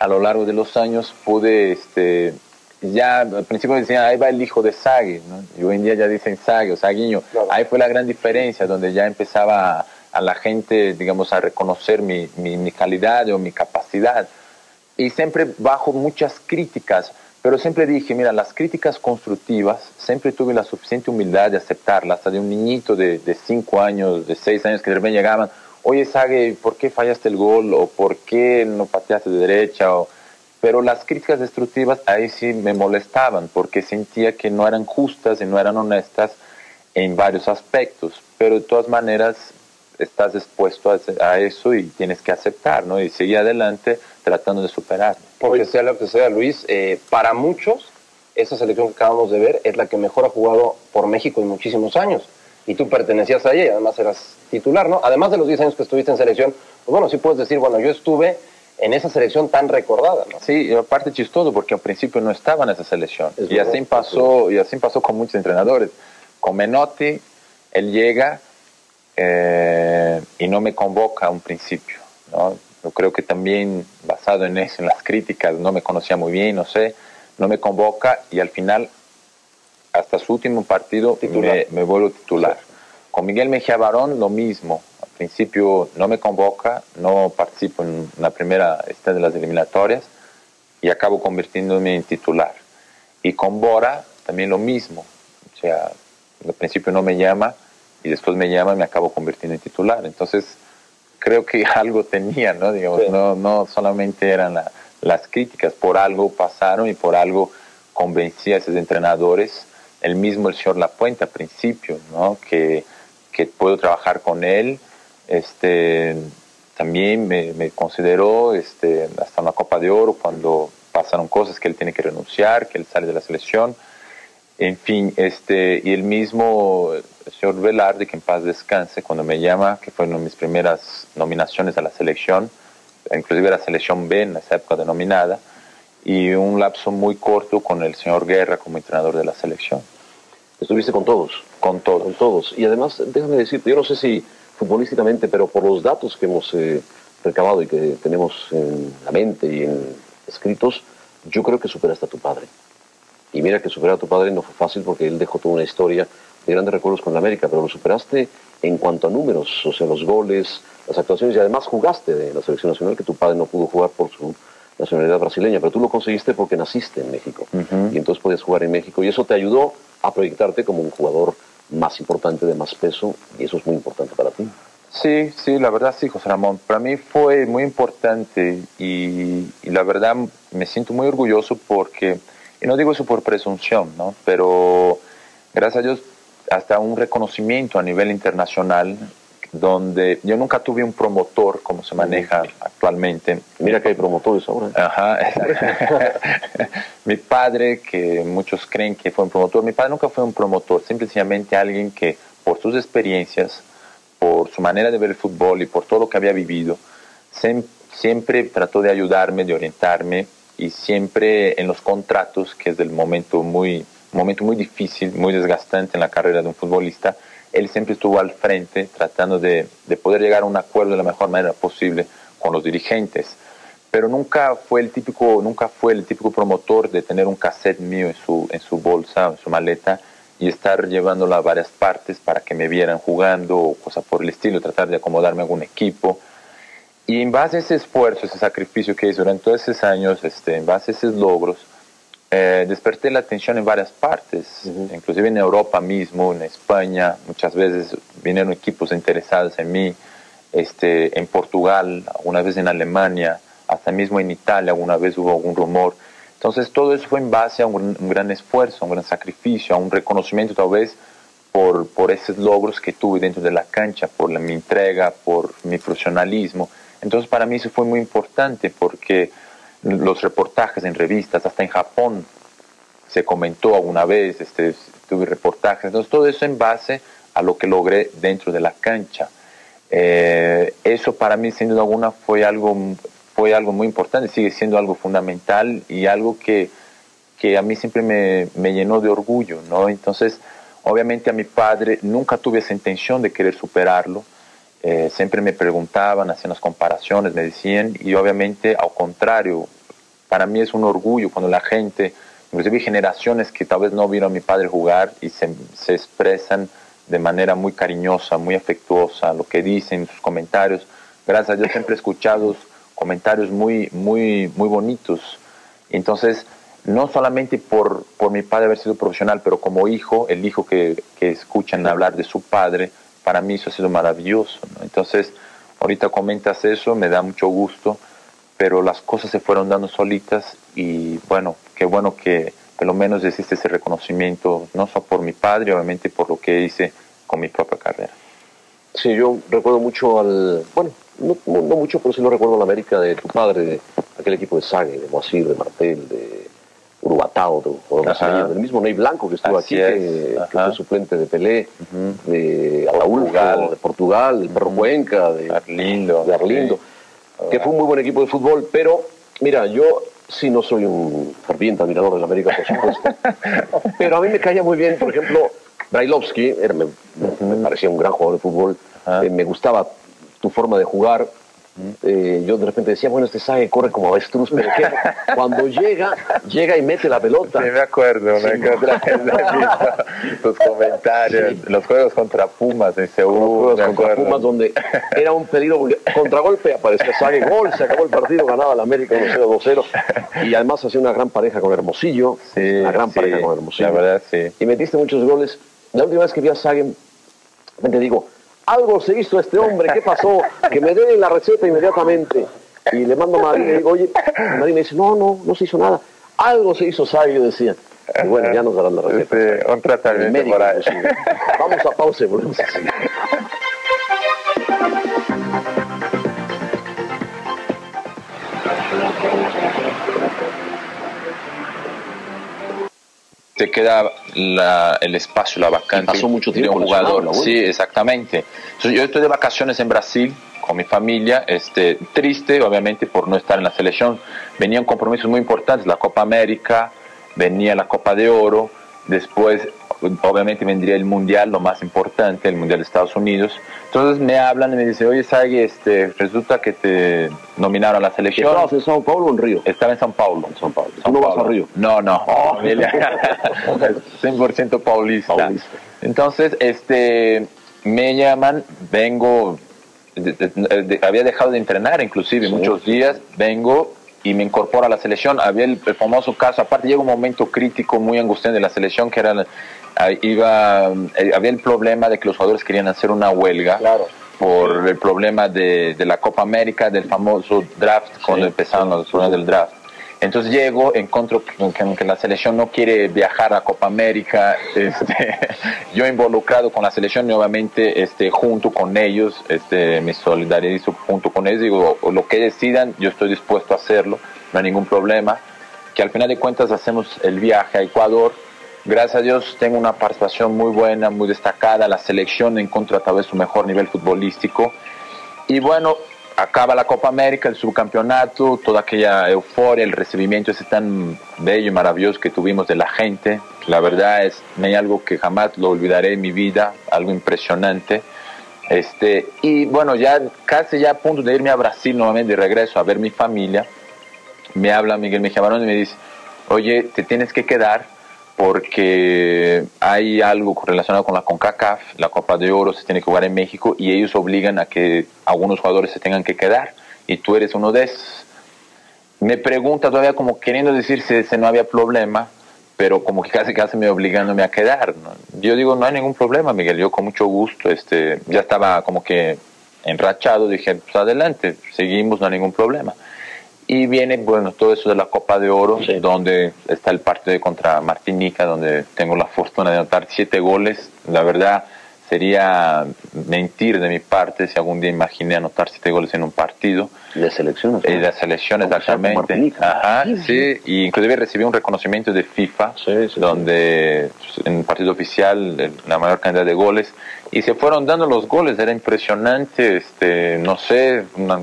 a lo largo de los años, pude, este, ya al principio decían, ahí va el hijo de Sague, y hoy en día ya dicen Sague o Saguiño. Ahí fue la gran diferencia, donde ya empezaba a, la gente, digamos, a reconocer mi, mi, mi calidad o mi capacidad. Y siempre bajo muchas críticas, pero siempre dije, mira, las críticas constructivas, siempre tuve la suficiente humildad de aceptarlas, hasta de un niñito de, de cinco años, de seis años que de repente llegaban, oye, Sage, ¿por qué fallaste el gol? ¿O por qué no pateaste de derecha? O... Pero las críticas destructivas ahí sí me molestaban, porque sentía que no eran justas y no eran honestas en varios aspectos, pero de todas maneras estás expuesto a, eso y tienes que aceptar, ¿no? Y seguir adelante tratando de superar. Porque sea lo que sea, Luis, eh, para muchos, esa selección que acabamos de ver es la que mejor ha jugado por México en muchísimos años. Y tú pertenecías a ella y además eras titular, ¿no? Además de los 10 años que estuviste en selección, pues bueno, sí puedes decir, bueno, yo estuve en esa selección tan recordada, ¿no? Sí, y aparte chistoso porque al principio no estaba en esa selección. y así pasó, y así pasó con muchos entrenadores. Con Menotti, él llega eh, y no me convoca a un principio, ¿no? Yo creo que también basado en eso, en las críticas, no me conocía muy bien, no sé, no me convoca y al final, hasta su último partido, me, me, vuelvo titular. Con Miguel Mejía Barón, lo mismo. Al principio no me convoca, no participo en la primera esta de las eliminatorias y acabo convirtiéndome en titular. Y con Bora, también lo mismo. O sea, al principio no me llama y después me llama y me acabo convirtiendo en titular. Entonces, creo que algo tenía, ¿no? Digamos, no, no solamente eran las críticas, por algo pasaron y por algo convencí a esos entrenadores, el mismo el señor Lapuente al principio, ¿no? Que, que puedo trabajar con él, este, también me, consideró este, hasta una Copa de Oro cuando pasaron cosas que él tiene que renunciar, que él sale de la selección, en fin, este, y el mismo el señor Velarde, que en paz descanse, cuando me llama, que fue una de mis primeras nominaciones a la selección, inclusive a la selección B en esa época denominada, y un lapso muy corto con el señor Guerra como entrenador de la selección. Estuviste con todos. Con todos. Con todos. Y además, déjame decirte, yo no sé si futbolísticamente, pero por los datos que hemos eh, recabado y que tenemos en la mente y en escritos, yo creo que superaste a tu padre. Y mira que superar a tu padre no fue fácil porque él dejó toda una historia de grandes recuerdos con la América, pero lo superaste en cuanto a números, o sea, los goles, las actuaciones y además jugaste de la selección nacional, que tu padre no pudo jugar por su nacionalidad brasileña, pero tú lo conseguiste porque naciste en México y entonces podías jugar en México y eso te ayudó a proyectarte como un jugador más importante, de más peso y eso es muy importante para ti. Sí, sí, la verdad sí, José Ramón. Para mí fue muy importante y, y la verdad me siento muy orgulloso porque, y no digo eso por presunción, ¿no? Pero gracias a Dios hasta un reconocimiento a nivel internacional donde yo nunca tuve un promotor como se maneja actualmente. Mira que hay promotores ahora. Ajá. mi padre, que muchos creen que fue un promotor, mi padre nunca fue un promotor, simplemente alguien que por sus experiencias, por su manera de ver el fútbol y por todo lo que había vivido, siempre trató de ayudarme, de orientarme y siempre en los contratos, que es del momento muy momento muy difícil, muy desgastante en la carrera de un futbolista, él siempre estuvo al frente tratando de, de poder llegar a un acuerdo de la mejor manera posible con los dirigentes. Pero nunca fue el típico nunca fue el típico promotor de tener un cassette mío en su en su bolsa en su maleta y estar llevándolo a varias partes para que me vieran jugando o cosas por el estilo tratar de acomodarme a algún equipo. Y en base a ese esfuerzo ese sacrificio que hice durante todos esos años este en base a esos logros eh, desperté la atención en varias partes, inclusive en Europa mismo, en España, muchas veces vinieron equipos interesados en mí, este, en Portugal, alguna vez en Alemania, hasta mismo en Italia alguna vez hubo algún rumor. Entonces todo eso fue en base a un, un gran esfuerzo, a un gran sacrificio, a un reconocimiento tal vez por, por esos logros que tuve dentro de la cancha, por la, mi entrega, por mi profesionalismo. Entonces para mí eso fue muy importante porque los reportajes en revistas, hasta en Japón se comentó alguna vez, este, tuve reportajes, entonces todo eso en base a lo que logré dentro de la cancha. Eh, eso para mí sin duda alguna fue algo, fue algo muy importante, sigue siendo algo fundamental y algo que, que a mí siempre me, me llenó de orgullo, ¿no? Entonces, obviamente a mi padre nunca tuve esa intención de querer superarlo, eh, siempre me preguntaban, hacían las comparaciones, me decían, y obviamente al contrario, para mí es un orgullo cuando la gente, inclusive generaciones que tal vez no vieron a mi padre jugar y se, se expresan de manera muy cariñosa, muy afectuosa, lo que dicen, sus comentarios. Gracias a Dios siempre he escuchado comentarios muy, muy, muy bonitos. Entonces, no solamente por, por mi padre haber sido profesional, pero como hijo, el hijo que, que escuchan hablar de su padre, para mí eso ha sido maravilloso. ¿no? Entonces, ahorita comentas eso, me da mucho gusto, pero las cosas se fueron dando solitas y bueno, qué bueno que por lo menos existe ese reconocimiento, no solo por mi padre, obviamente por lo que hice con mi propia carrera. Sí, yo recuerdo mucho al, bueno, no, mucho, pero sí lo recuerdo la América de tu padre, de aquel equipo de Sague, de Moacir, de Martel, de Ajá. brasileño, del mismo Ney Blanco que estuvo Así aquí, es, que, fue suplente de Pelé, Ujú. de Araújo, Portugal. de Portugal, el Perro Cuenca, de, Arlindo. de Arlindo, sí. que fue un muy buen equipo de fútbol, pero mira, yo sí no soy un ferviente admirador de la América, por supuesto, pero a mí me caía muy bien, por ejemplo, Brailovsky, me, me parecía un gran jugador de fútbol, eh, me gustaba tu forma de jugar, eh, yo de repente decía, bueno, este Sague corre como avestruz, pero que cuando llega, llega y mete la pelota. Sí, me acuerdo, Sí, me acuerdo. Tus comentarios, los juegos contra Pumas en Seúl, juegos me contra acuerdo. Pumas donde era un peligro porque contragolpe aparecía Sague gol se acabó el partido ganaba la América 1-0 2-0 y además hacía una gran pareja con Hermosillo Sí, una gran pareja con Hermosillo La verdad, sí. y metiste muchos goles la última vez que vi a Sague te digo algo se hizo a este hombre ¿qué pasó? que me den la receta inmediatamente y le mando a Madrid y le digo oye Madrid me dice no no no se hizo nada algo se hizo yo decía y bueno ya nos darán la receta Sí, un tratamiento médico por ahí. lo sigue. vamos a pausa y volvemos a seguir te queda la- el espacio, la vacante. Pasó mucho de tiempo un lesionado, jugador. Sí, exactamente. Entonces, yo estoy de vacaciones en Brasil con mi familia, este, triste obviamente por no estar en la selección. Venían compromisos muy importantes, la Copa América, venía la Copa de Oro, después obviamente vendría el Mundial, lo más importante, el Mundial de Estados Unidos. Entonces me hablan y me dicen, oye, Sagui, este, resulta que te nominaron a la selección. ¿Estabas en Sao Paulo o en Río? Estaba en San Paulo. En Sao Paulo. ¿Tú no vas a Río? No, no. familia. 100% paulista. Paulista. Entonces, este, me llaman, vengo, de- de- de- había dejado de entrenar inclusive Sí. muchos días, vengo y me incorporo a la selección. Había el, el famoso caso, aparte llega un momento crítico muy angustiante de la selección que era, iba, eh, había el problema de que los jugadores querían hacer una huelga. Claro. Por el problema de, de la Copa América, del famoso draft, cuando empezaron los problemas del draft. Entonces llego, encuentro que, que- la selección no quiere viajar a Copa América, este, yo involucrado con la selección y obviamente este, junto con ellos, este, me solidarizo junto con ellos, digo, lo que decidan, yo estoy dispuesto a hacerlo, no hay ningún problema, que al final de cuentas hacemos el viaje a Ecuador, gracias a Dios tengo una participación muy buena, muy destacada, la selección encuentra a través su mejor nivel futbolístico, y bueno, acaba la Copa América, el subcampeonato, toda aquella euforia, el recibimiento ese tan bello y maravilloso que tuvimos de la gente. La verdad es, no hay algo que jamás lo olvidaré en mi vida, algo impresionante. Este, y bueno, ya casi ya a punto de irme a Brasil nuevamente de regreso a ver mi familia, me habla Miguel Mejía Barón y me dice, oye, te tienes que quedar porque hay algo relacionado con la CONCACAF, la Copa de Oro se tiene que jugar en México y ellos obligan a que algunos jugadores se tengan que quedar y tú eres uno de esos. Me pregunta todavía como queriendo decir si, no había problema, pero como que casi casi me obligándome a quedar. Yo digo, no hay ningún problema, Miguel, yo con mucho gusto, este, ya estaba como que enrachado, dije, pues adelante, seguimos, no hay ningún problema. Y viene, bueno, todo eso de la Copa de Oro, donde está el partido contra Martinica, donde tengo la fortuna de anotar siete goles. La verdad, sería mentir de mi parte si algún día imaginé anotar siete goles en un partido. De selección. Eh, de selección, exactamente. Ajá, sí. Y inclusive recibí un reconocimiento de FIFA, donde pues, en un partido oficial la mayor cantidad de goles. Y se fueron dando los goles, era impresionante, este, no sé, una,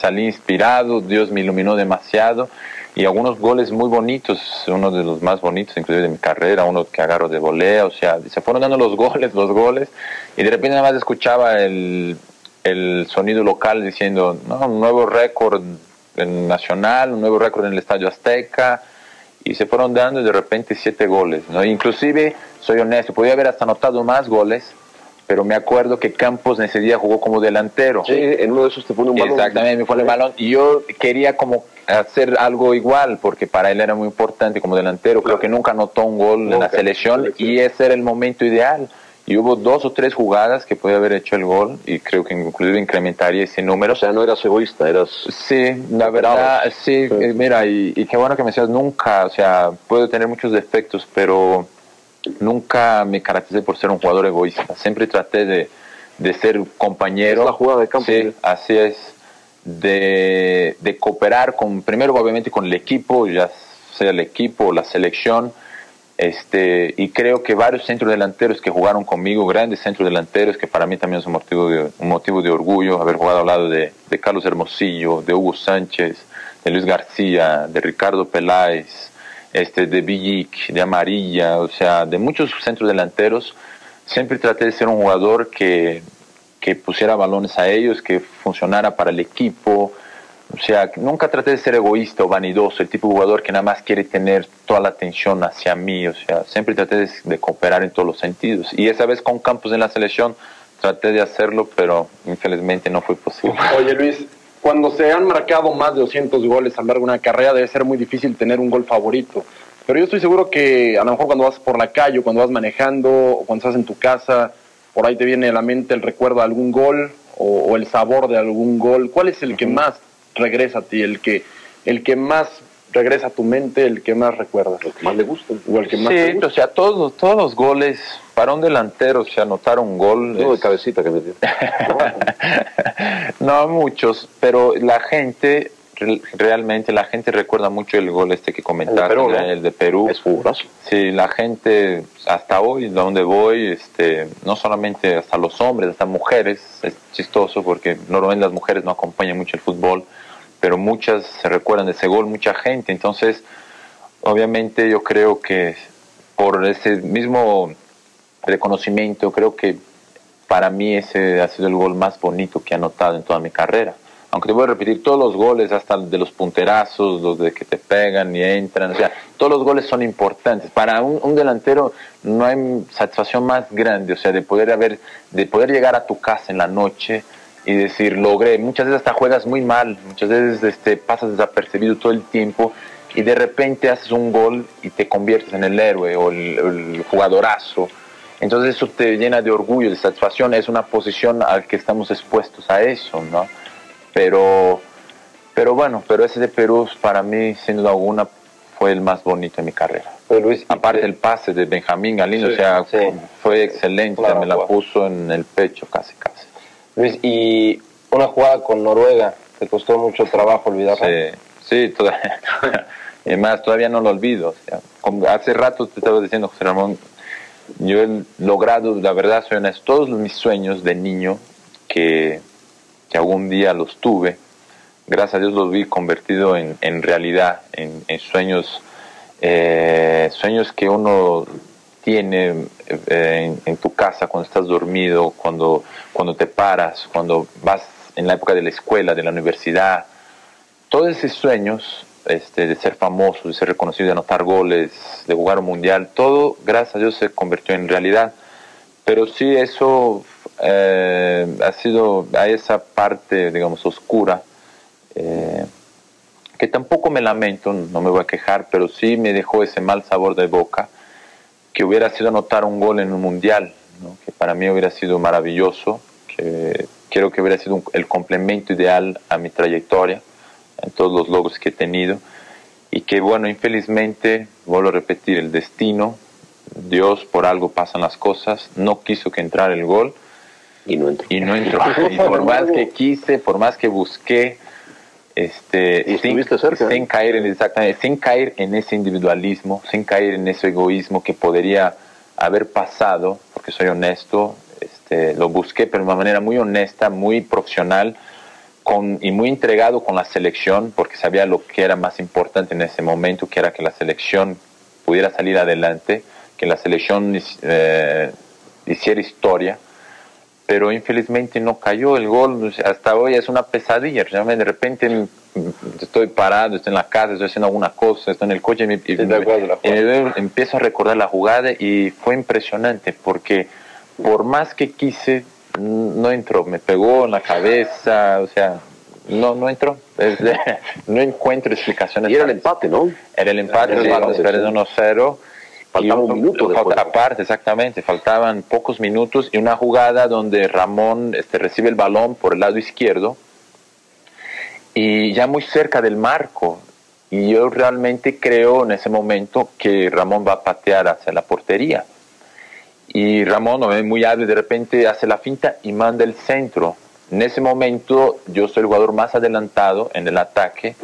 salí inspirado, Dios me iluminó demasiado y algunos goles muy bonitos, uno de los más bonitos inclusive de mi carrera, uno que agarro de volea, o sea, se fueron dando los goles, los goles y de repente nada más escuchaba el, el sonido local diciendo, no, un nuevo récord nacional, un nuevo récord en el Estadio Azteca y se fueron dando de repente siete goles, ¿no? Inclusive, soy honesto, podía haber hasta anotado más goles, pero me acuerdo que Campos en ese día jugó como delantero. Sí, en uno de esos te pone un balón. Exactamente, me fue el balón. Y yo quería como hacer algo igual, porque para él era muy importante como delantero. Creo que nunca anotó un gol en la selección y ese era el momento ideal. Y hubo dos o tres jugadas que podía haber hecho el gol y creo que inclusive incrementaría ese número. O sea, no eras egoísta, eras... Sí, la verdad, sí, eh, mira, y, y qué bueno que me decías nunca, o sea, puedo tener muchos defectos, pero nunca me caractericé por ser un jugador egoísta. Siempre traté de, de ser compañero. Es la jugada de campo. Sí, así es. De, de, cooperar con, primero obviamente con el equipo, ya sea el equipo o la selección. Este, y creo que varios centros delanteros que jugaron conmigo, grandes centros delanteros, que para mí también es un motivo de, un motivo de orgullo, haber jugado al lado de, de Carlos Hermosillo, de Hugo Sánchez, de Luis García, de Ricardo Peláez, este, de Villic, de Amarilla, o sea, de muchos centros delanteros, siempre traté de ser un jugador que, que pusiera balones a ellos, que funcionara para el equipo, o sea, nunca traté de ser egoísta o vanidoso, el tipo de jugador que nada más quiere tener toda la atención hacia mí, o sea, siempre traté de, de cooperar en todos los sentidos. Y esa vez con Campos en la selección traté de hacerlo, pero infelizmente no fue posible. Oye Luis, cuando se han marcado más de 200 goles a lo largo de una carrera, debe ser muy difícil tener un gol favorito. Pero yo estoy seguro que a lo mejor cuando vas por la calle, o cuando vas manejando, o cuando estás en tu casa, por ahí te viene a la mente el recuerdo de algún gol o, el sabor de algún gol. ¿Cuál es el que más regresa a ti, el que, el que más regresa a tu mente, el que más recuerdas, el que más le gusta, o el que más sí, o sea, todos, todos los goles para un delantero, o sea, anotar un gol. No, de cabecita que metió. no muchos, pero la gente, realmente la gente recuerda mucho el gol este que comentaste, el de Perú. Es furioso. Sí, la gente, hasta hoy, donde voy, este, no solamente hasta los hombres, hasta mujeres, es chistoso porque normalmente las mujeres no acompañan mucho el fútbol, pero muchas se recuerdan de ese gol, mucha gente. Entonces, obviamente yo creo que por ese mismo reconocimiento. Creo que para mí ese ha sido el gol más bonito que he anotado en toda mi carrera. Aunque te voy a repetir, todos los goles, hasta de los punterazos, los de que te pegan y entran, o sea, todos los goles son importantes. Para un, delantero no hay satisfacción más grande, o sea, de poder haber, de poder llegar a tu casa en la noche y decir, logré. Muchas veces hasta juegas muy mal, muchas veces este, pasas desapercibido todo el tiempo y de repente haces un gol y te conviertes en el héroe o el, el jugadorazo entonces eso te llena de orgullo, de satisfacción, es una posición al que estamos expuestos a eso, ¿no? Pero, pero bueno, pero ese de Perú para mí, sin duda alguna, fue el más bonito de mi carrera. Luis, Aparte el pase de Benjamín Galindo, o sea, fue excelente, me la puso en el pecho casi, casi. Luis, y una jugada con Noruega, ¿te costó mucho trabajo olvidarla? Sí, sí, todavía. Además, todavía no lo olvido. Hace rato te estaba diciendo, José Ramón, yo he logrado, la verdad todos mis sueños de niño que, que algún día los tuve, gracias a Dios los vi convertido en, en realidad, en, en sueños, eh, sueños que uno tiene eh, en, tu casa cuando estás dormido, cuando, cuando te paras, cuando vas en la época de la escuela, de la universidad. Todos esos sueños este, de ser famoso, de ser reconocido, de anotar goles, de jugar un mundial, todo, gracias a Dios, se convirtió en realidad. Pero sí, eso eh, ha sido a esa parte, digamos, oscura, eh, que tampoco me lamento, no me voy a quejar, pero sí me dejó ese mal sabor de boca, que hubiera sido anotar un gol en un mundial, ¿no? que para mí hubiera sido maravilloso, que creo que hubiera sido un, el complemento ideal a mi trayectoria en todos los logros que he tenido y que bueno, infelizmente, vuelvo a repetir, el destino, Dios por algo pasan las cosas, no quiso que entrara el gol y no entró. Y no entró. Y por más que quise, por más que busqué, este, ¿Y sin, cerca, sin, caer en, exactamente, sin caer en ese individualismo, sin caer en ese egoísmo que podría haber pasado, porque soy honesto, este, lo busqué, pero de una manera muy honesta, muy profesional, con, y muy entregado con la selección, porque sabía lo que era más importante en ese momento, que era que la selección pudiera salir adelante, que la selección eh, hiciera historia, pero infelizmente no cayó el gol, hasta hoy es una pesadilla, de repente estoy parado, estoy en la casa, estoy haciendo alguna cosa, estoy en el coche y, me, y me, me, empiezo a recordar la jugada y fue impresionante, porque por más que quise, no entró, me pegó en la cabeza, o sea, no, no entró. no encuentro explicaciones. Y era el empate, ¿no? Era el empate, era el empate sí, 1-0. Faltaba un, un minuto. Falta, aparte, exactamente, faltaban pocos minutos y una jugada donde Ramón este, recibe el balón por el lado izquierdo y ya muy cerca del marco. Y yo realmente creo en ese momento que Ramón va a patear hacia la portería. Y Ramón, muy hábil, de repente hace la finta y manda el centro. En ese momento yo soy el jugador más adelantado en el ataque,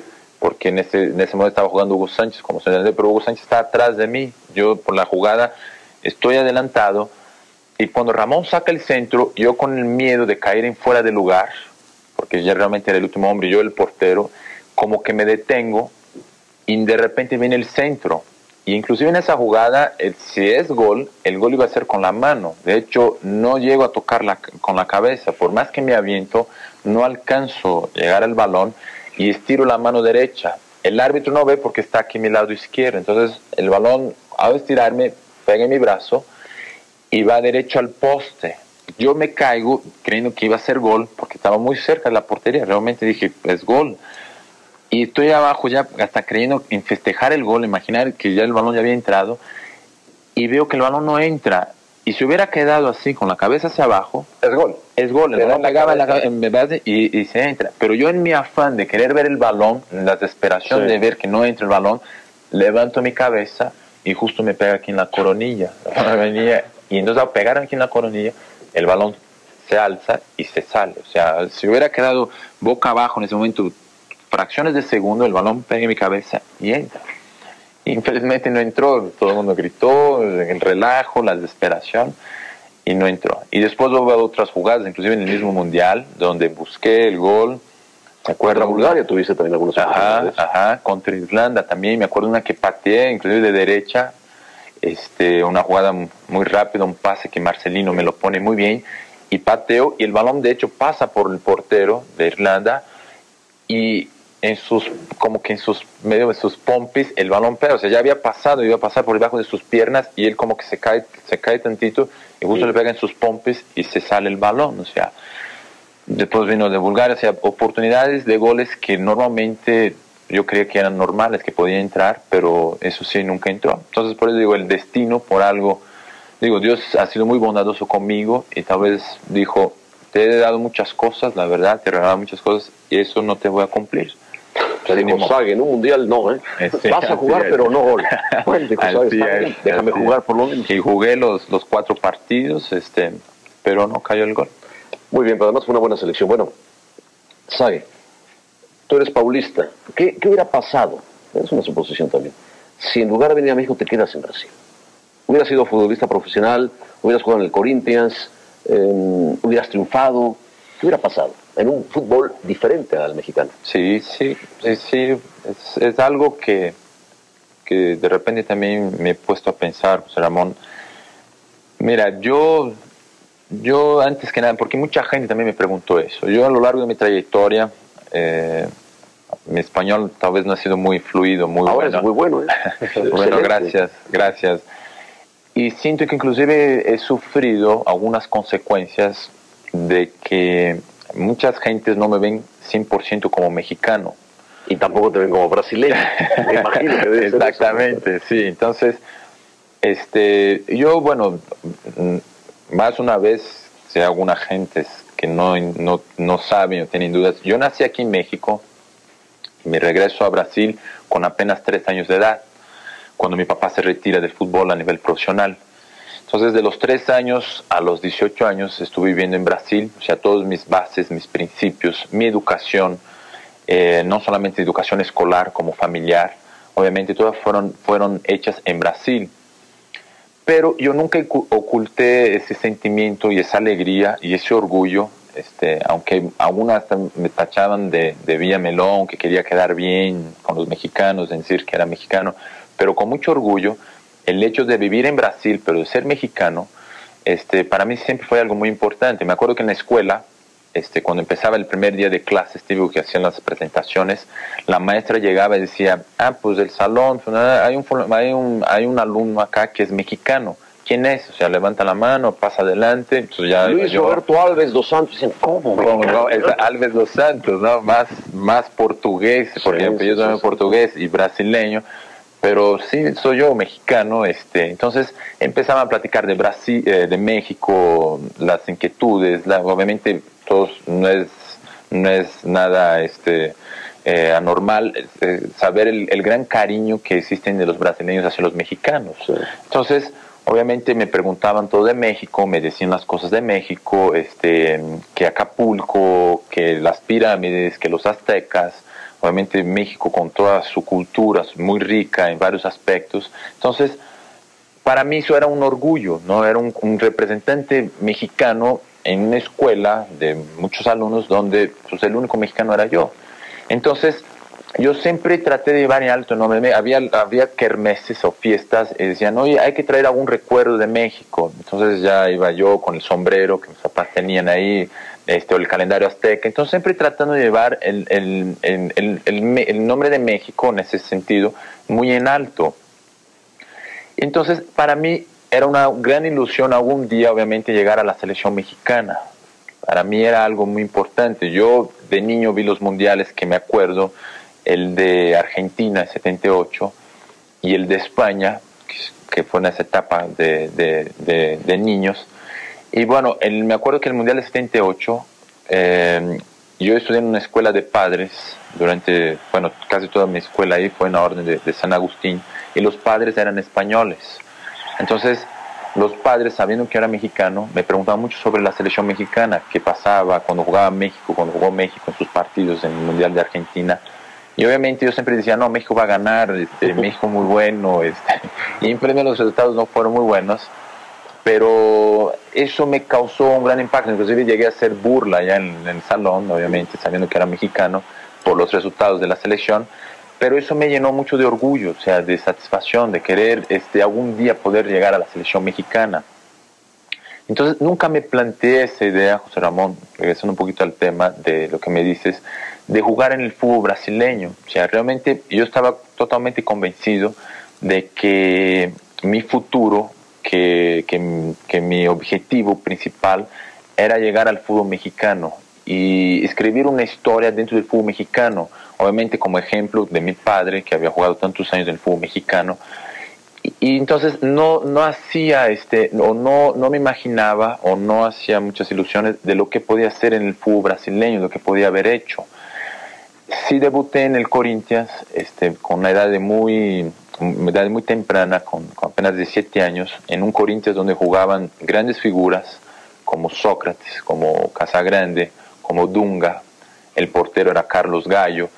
porque en ese, en momento estaba jugando Hugo Sánchez, como entiende, pero Hugo Sánchez está atrás de mí. Yo por la jugada estoy adelantado y cuando Ramón saca el centro, yo con el miedo de caer en fuera de lugar, porque ya realmente era el último hombre, yo el portero, como que me detengo y de repente viene el centro y inclusive en esa jugada, el, si es gol, el gol iba a ser con la mano. De hecho, no llego a tocarla con la cabeza. Por más que me aviento, no alcanzo a llegar al balón y estiro la mano derecha. El árbitro no ve porque está aquí mi lado izquierdo. Entonces, el balón, al estirarme, pega en mi brazo y va derecho al poste. Yo me caigo creyendo que iba a ser gol porque estaba muy cerca de la portería. Realmente dije, es gol y estoy abajo ya hasta creyendo en festejar el gol, imaginar que ya el balón ya había entrado y veo que el balón no entra y si hubiera quedado así con la cabeza hacia abajo es gol. es gol el balón pegaba la cabeza, en base y, y, se entra. Pero yo en mi afán de querer ver el balón en la desesperación sí. de ver que no entra el balón levanto mi cabeza y justo me pega aquí en la coronilla. Y entonces al pegar aquí en la coronilla el balón se alza y se sale. O sea si hubiera quedado boca abajo en ese momento fracciones de segundo el balón pega en mi cabeza y entra. Infelizmente no entró, todo el mundo gritó, el relajo, la desesperación, y no entró. Y después hubo otras jugadas, inclusive en el mismo mundial, donde busqué el gol. ¿Se acuerda Bulgaria? Tuviste también algunos Ajá, ajá, contra Irlanda también. Me acuerdo una que pateé, inclusive de derecha, este, una jugada muy rápida, un pase que Marcelino me lo pone muy bien, y pateo, y el balón de hecho pasa por el portero de Irlanda, y en sus, como que en sus, medio de sus pompis, el balón pega, o sea, ya había pasado, iba a pasar por debajo de sus piernas y él como que se cae, se cae tantito y justo sí. le pega en sus pompis y se sale el balón, o sea, después vino de Bulgaria, o sea, oportunidades de goles que normalmente yo creía que eran normales, que podía entrar, pero eso sí nunca entró. Entonces, por eso digo, el destino, por algo, digo, Dios ha sido muy bondadoso conmigo y tal vez dijo, te he dado muchas cosas, la verdad, te he regalado muchas cosas y eso no te voy a cumplir. Se dijo Sague, en un mundial no, ¿eh? Sí, Vas a jugar, pero no gol. Bueno, dijo, Sague, déjame jugar por lo menos. Y jugué los, los cuatro partidos, este, pero no cayó el gol. Muy bien, pero además fue una buena selección. Bueno, Sague, tú eres paulista. ¿Qué, ¿Qué hubiera pasado? Es una suposición también. Si en lugar de venir a México te quedas en Brasil. Hubieras sido futbolista profesional, hubieras jugado en el Corinthians, eh, hubieras triunfado. ¿Qué hubiera pasado? En un fútbol diferente al mexicano. Sí, sí, sí, sí. Es, es algo que, que de repente también me he puesto a pensar, José Ramón. Mira, yo, yo antes que nada, porque mucha gente también me preguntó eso. Yo a lo largo de mi trayectoria, eh, mi español tal vez no ha sido muy fluido, muy Ahora bueno. es muy bueno, ¿eh? bueno, gracias, gracias. Y siento que inclusive he sufrido algunas consecuencias de que muchas gentes no me ven 100% como mexicano. Y tampoco te ven como brasileño. Me imagino que debe ser eso. Exactamente, sí. Entonces, este, yo, bueno, más una vez, si hay algunas gentes que no, no, no saben o tienen dudas, yo nací aquí en México y me regreso a Brasil con apenas tres años de edad, cuando mi papá se retira del fútbol a nivel profesional. Entonces, de los tres años a los 18 años estuve viviendo en Brasil, o sea, todas mis bases, mis principios, mi educación, eh, no solamente educación escolar como familiar, obviamente todas fueron, fueron hechas en Brasil. Pero yo nunca ocu- oculté ese sentimiento y esa alegría y ese orgullo, este, aunque algunas hasta me tachaban de, de Villa Melón, que quería quedar bien con los mexicanos, decir que era mexicano, pero con mucho orgullo, el hecho de vivir en Brasil, pero de ser mexicano, este, para mí siempre fue algo muy importante. Me acuerdo que en la escuela, este, cuando empezaba el primer día de clases, típico que hacían las presentaciones, la maestra llegaba y decía, ah, pues del salón, pues, hay un, hay un, hay un alumno acá que es mexicano. ¿Quién es? O sea, levanta la mano, pasa adelante. Entonces ya Luis yo- Roberto Alves dos Santos. Dicen, ¿cómo? no, es Alves dos Santos, ¿no? Más, más portugués, porque Sí, mi apellido sí, sí, portugués y brasileño, pero sí soy yo mexicano, este, entonces empezaba a platicar de Brasil, eh, de México, las inquietudes, la- obviamente todos no es, no es nada, este, eh, anormal eh, saber el, el gran cariño que existen de los brasileños hacia los mexicanos. Entonces, obviamente me preguntaban todo de México, me decían las cosas de México, este, que Acapulco, que las pirámides, que los aztecas, obviamente México con toda su cultura, muy rica en varios aspectos. Entonces, para mí eso era un orgullo, ¿no? Era un, representante mexicano en una escuela de muchos alumnos donde pues, el único mexicano era yo. Entonces, yo siempre traté de llevar en alto, ¿no? Había, había kermeses o fiestas y decían, oye, hay que traer algún recuerdo de México. Entonces ya iba yo con el sombrero que mis papás tenían ahí, este, o el calendario azteca. Entonces siempre tratando de llevar el, el, el, el- nombre de México en ese sentido muy en alto. Entonces, para mí era una gran ilusión algún día, obviamente, llegar a la selección mexicana. Para mí era algo muy importante. Yo de niño vi los mundiales que me acuerdo, el de Argentina, 78, y el de España, que- fue en esa etapa de- de- de niños. Y bueno, el- me acuerdo que el mundial de 78, eh, yo estudié en una escuela de padres durante, bueno, casi toda mi escuela ahí fue en la orden de, de San Agustín, y los padres eran españoles. Entonces, los padres, sabiendo que era mexicano, me preguntaban mucho sobre la selección mexicana, qué pasaba cuando jugaba México, cuando jugó México en sus partidos en el Mundial de Argentina. Y obviamente yo siempre decía, no, México va a ganar, este, México muy bueno, este, y en premio los resultados no fueron muy buenos, pero eso me causó un gran impacto, inclusive llegué a hacer burla ya en, en el salón, obviamente, sabiendo que era mexicano, por los resultados de la selección, pero eso me llenó mucho de orgullo, o sea, de satisfacción, de querer este, algún día poder llegar a la selección mexicana. Entonces nunca me planteé esa idea, José Ramón, regresando un poquito al tema de lo que me dices, de jugar en el fútbol brasileño. O sea, realmente yo estaba totalmente convencido de que mi futuro, que, que, mi objetivo principal era llegar al fútbol mexicano y escribir una historia dentro del fútbol mexicano, obviamente como ejemplo de mi padre, que había jugado tantos años en el fútbol mexicano, y entonces no, no hacía este o no, no me imaginaba o no hacía muchas ilusiones de lo que podía hacer en el fútbol brasileño, lo que podía haber hecho. Sí debuté en el Corinthians este, con una edad de muy, una edad muy temprana, con, con apenas 17 años, en un Corinthians donde jugaban grandes figuras como Sócrates, como Casagrande, como Dunga, el portero era Carlos Gallo,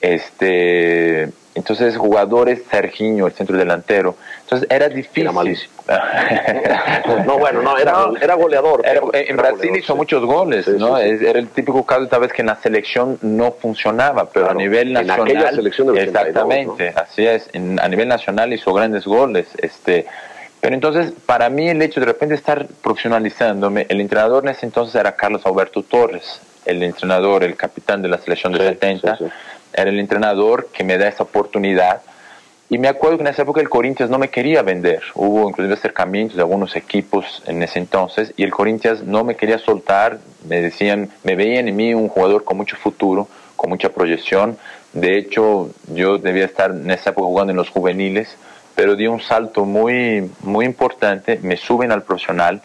este, entonces jugadores, Serginho, el centro delantero. Entonces era difícil. Era malísimo. no, bueno, no, era, era goleador. Era- en era Brasil goleador, hizo sí. muchos goles, Sí, ¿no? sí, Era el típico caso tal vez que en la selección no funcionaba, pero Claro, a nivel en nacional. aquella selección 82, Exactamente, así es. En- a nivel nacional hizo grandes goles. Este, pero entonces, para mí, el hecho de repente estar profesionalizándome, el entrenador en ese entonces era Carlos Alberto Torres, el entrenador, el capitán de la selección de Sí, 70. Era el entrenador que me da esa oportunidad. Y me acuerdo que en esa época el Corinthians no me quería vender. Hubo inclusive acercamientos de algunos equipos en ese entonces y el Corinthians no me quería soltar. Me decían, me veían en mí un jugador con mucho futuro, con mucha proyección. De hecho, yo debía estar en esa época jugando en los juveniles, pero di un salto muy, muy importante. Me suben al profesional.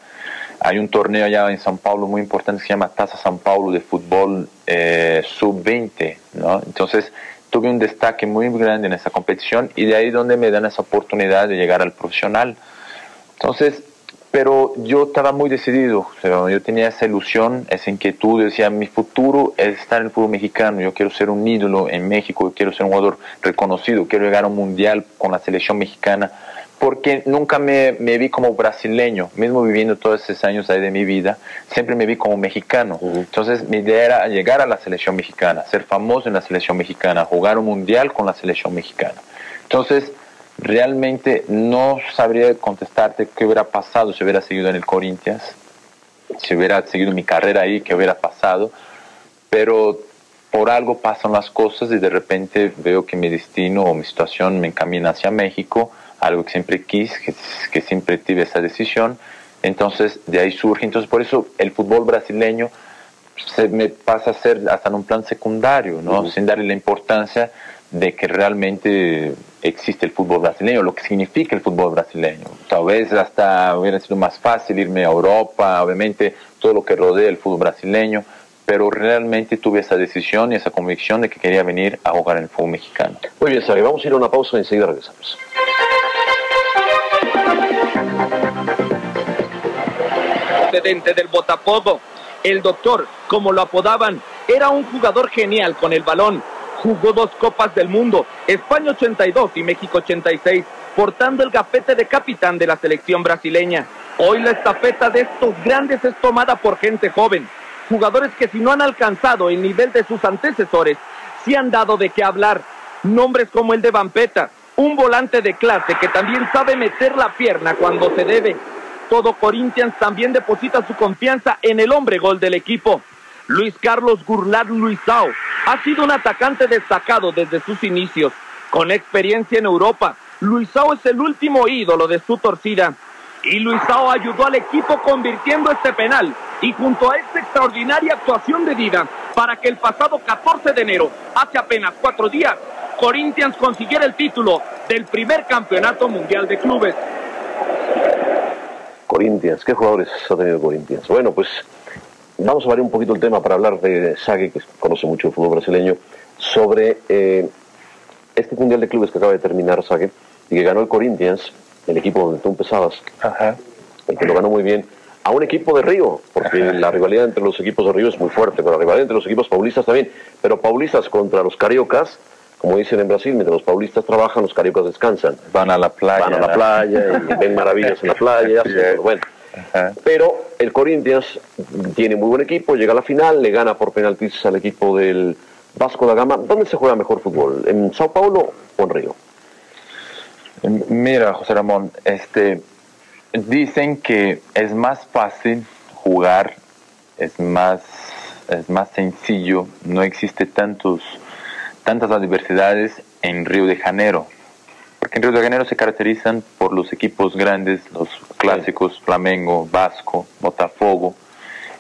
Hay un torneo allá en San Paulo muy importante que se llama Taza San Paulo de fútbol eh, sub-20, ¿no? Entonces tuve un destaque muy grande en esa competición y de ahí donde me dan esa oportunidad de llegar al profesional. Entonces, pero yo estaba muy decidido, yo tenía esa ilusión, esa inquietud, decía, mi futuro es estar en el fútbol mexicano, yo quiero ser un ídolo en México, yo quiero ser un jugador reconocido, quiero llegar a un mundial con la selección mexicana, porque nunca me, me vi como brasileño, mismo viviendo todos esos años ahí de mi vida, siempre me vi como mexicano. Entonces mi idea era llegar a la selección mexicana, ser famoso en la selección mexicana, jugar un mundial con la selección mexicana. Entonces, realmente no sabría contestarte qué hubiera pasado si hubiera seguido en el Corinthians, si hubiera seguido mi carrera ahí, qué hubiera pasado, pero por algo pasan las cosas y de repente veo que mi destino o mi situación me encamina hacia México, algo que siempre quise, que, que siempre tuve esa decisión, entonces de ahí surge, entonces por eso el fútbol brasileño se me pasa a ser hasta en un plan secundario, ¿no? Sin darle la importancia de que realmente existe el fútbol brasileño, lo que significa el fútbol brasileño. Tal vez hasta hubiera sido más fácil irme a Europa, obviamente todo lo que rodea el fútbol brasileño, pero realmente tuve esa decisión y esa convicción de que quería venir a jugar en el fútbol mexicano. Muy bien, Sari, vamos a ir a una pausa y enseguida regresamos. Del Botafogo. El doctor, como lo apodaban, era un jugador genial con el balón. Jugó dos Copas del Mundo, España 82 y México 86, portando el gafete de capitán de la selección brasileña. Hoy la estafeta de estos grandes es tomada por gente joven, jugadores que si no han alcanzado el nivel de sus antecesores, sí han dado de qué hablar. Nombres como el de Vampeta, un volante de clase que también sabe meter la pierna cuando se debe. Todo Corinthians también deposita su confianza en el hombre gol del equipo. Luis Carlos Gurlar Luisao ha sido un atacante destacado desde sus inicios. Con experiencia en Europa, Luisao es el último ídolo de su torcida. Y Luisao ayudó al equipo convirtiendo este penal y junto a esta extraordinaria actuación de Dida para que el pasado 14 de enero, hace apenas cuatro días, Corinthians consiguiera el título del primer campeonato mundial de clubes. Corinthians, ¿qué jugadores ha tenido Corinthians? Bueno, pues vamos a variar un poquito el tema para hablar de Sague, que conoce mucho el fútbol brasileño, sobre eh, este Mundial de Clubes que acaba de terminar Sague y que ganó el Corinthians, el equipo donde tú empezabas, Ajá. y que lo ganó muy bien, a un equipo de Río, porque la rivalidad entre los equipos de Río es muy fuerte, pero la rivalidad entre los equipos paulistas también, pero paulistas contra los cariocas, como dicen en Brasil, mientras los paulistas trabajan, los cariocas descansan. Van a la playa. Van a la playa y ven maravillas en la playa, Así pero bueno. Ajá. Pero el Corinthians tiene muy buen equipo, llega a la final, le gana por penaltis al equipo del Vasco da Gama. ¿Dónde se juega mejor fútbol? ¿En Sao Paulo o en Río? Mira, José Ramón, este, dicen que es más fácil jugar, es más, es más sencillo, no existe tantos, tantas adversidades en Río de Janeiro. Porque en Río de Janeiro se caracterizan por los equipos grandes, los clásicos, Flamengo, Vasco, Botafogo,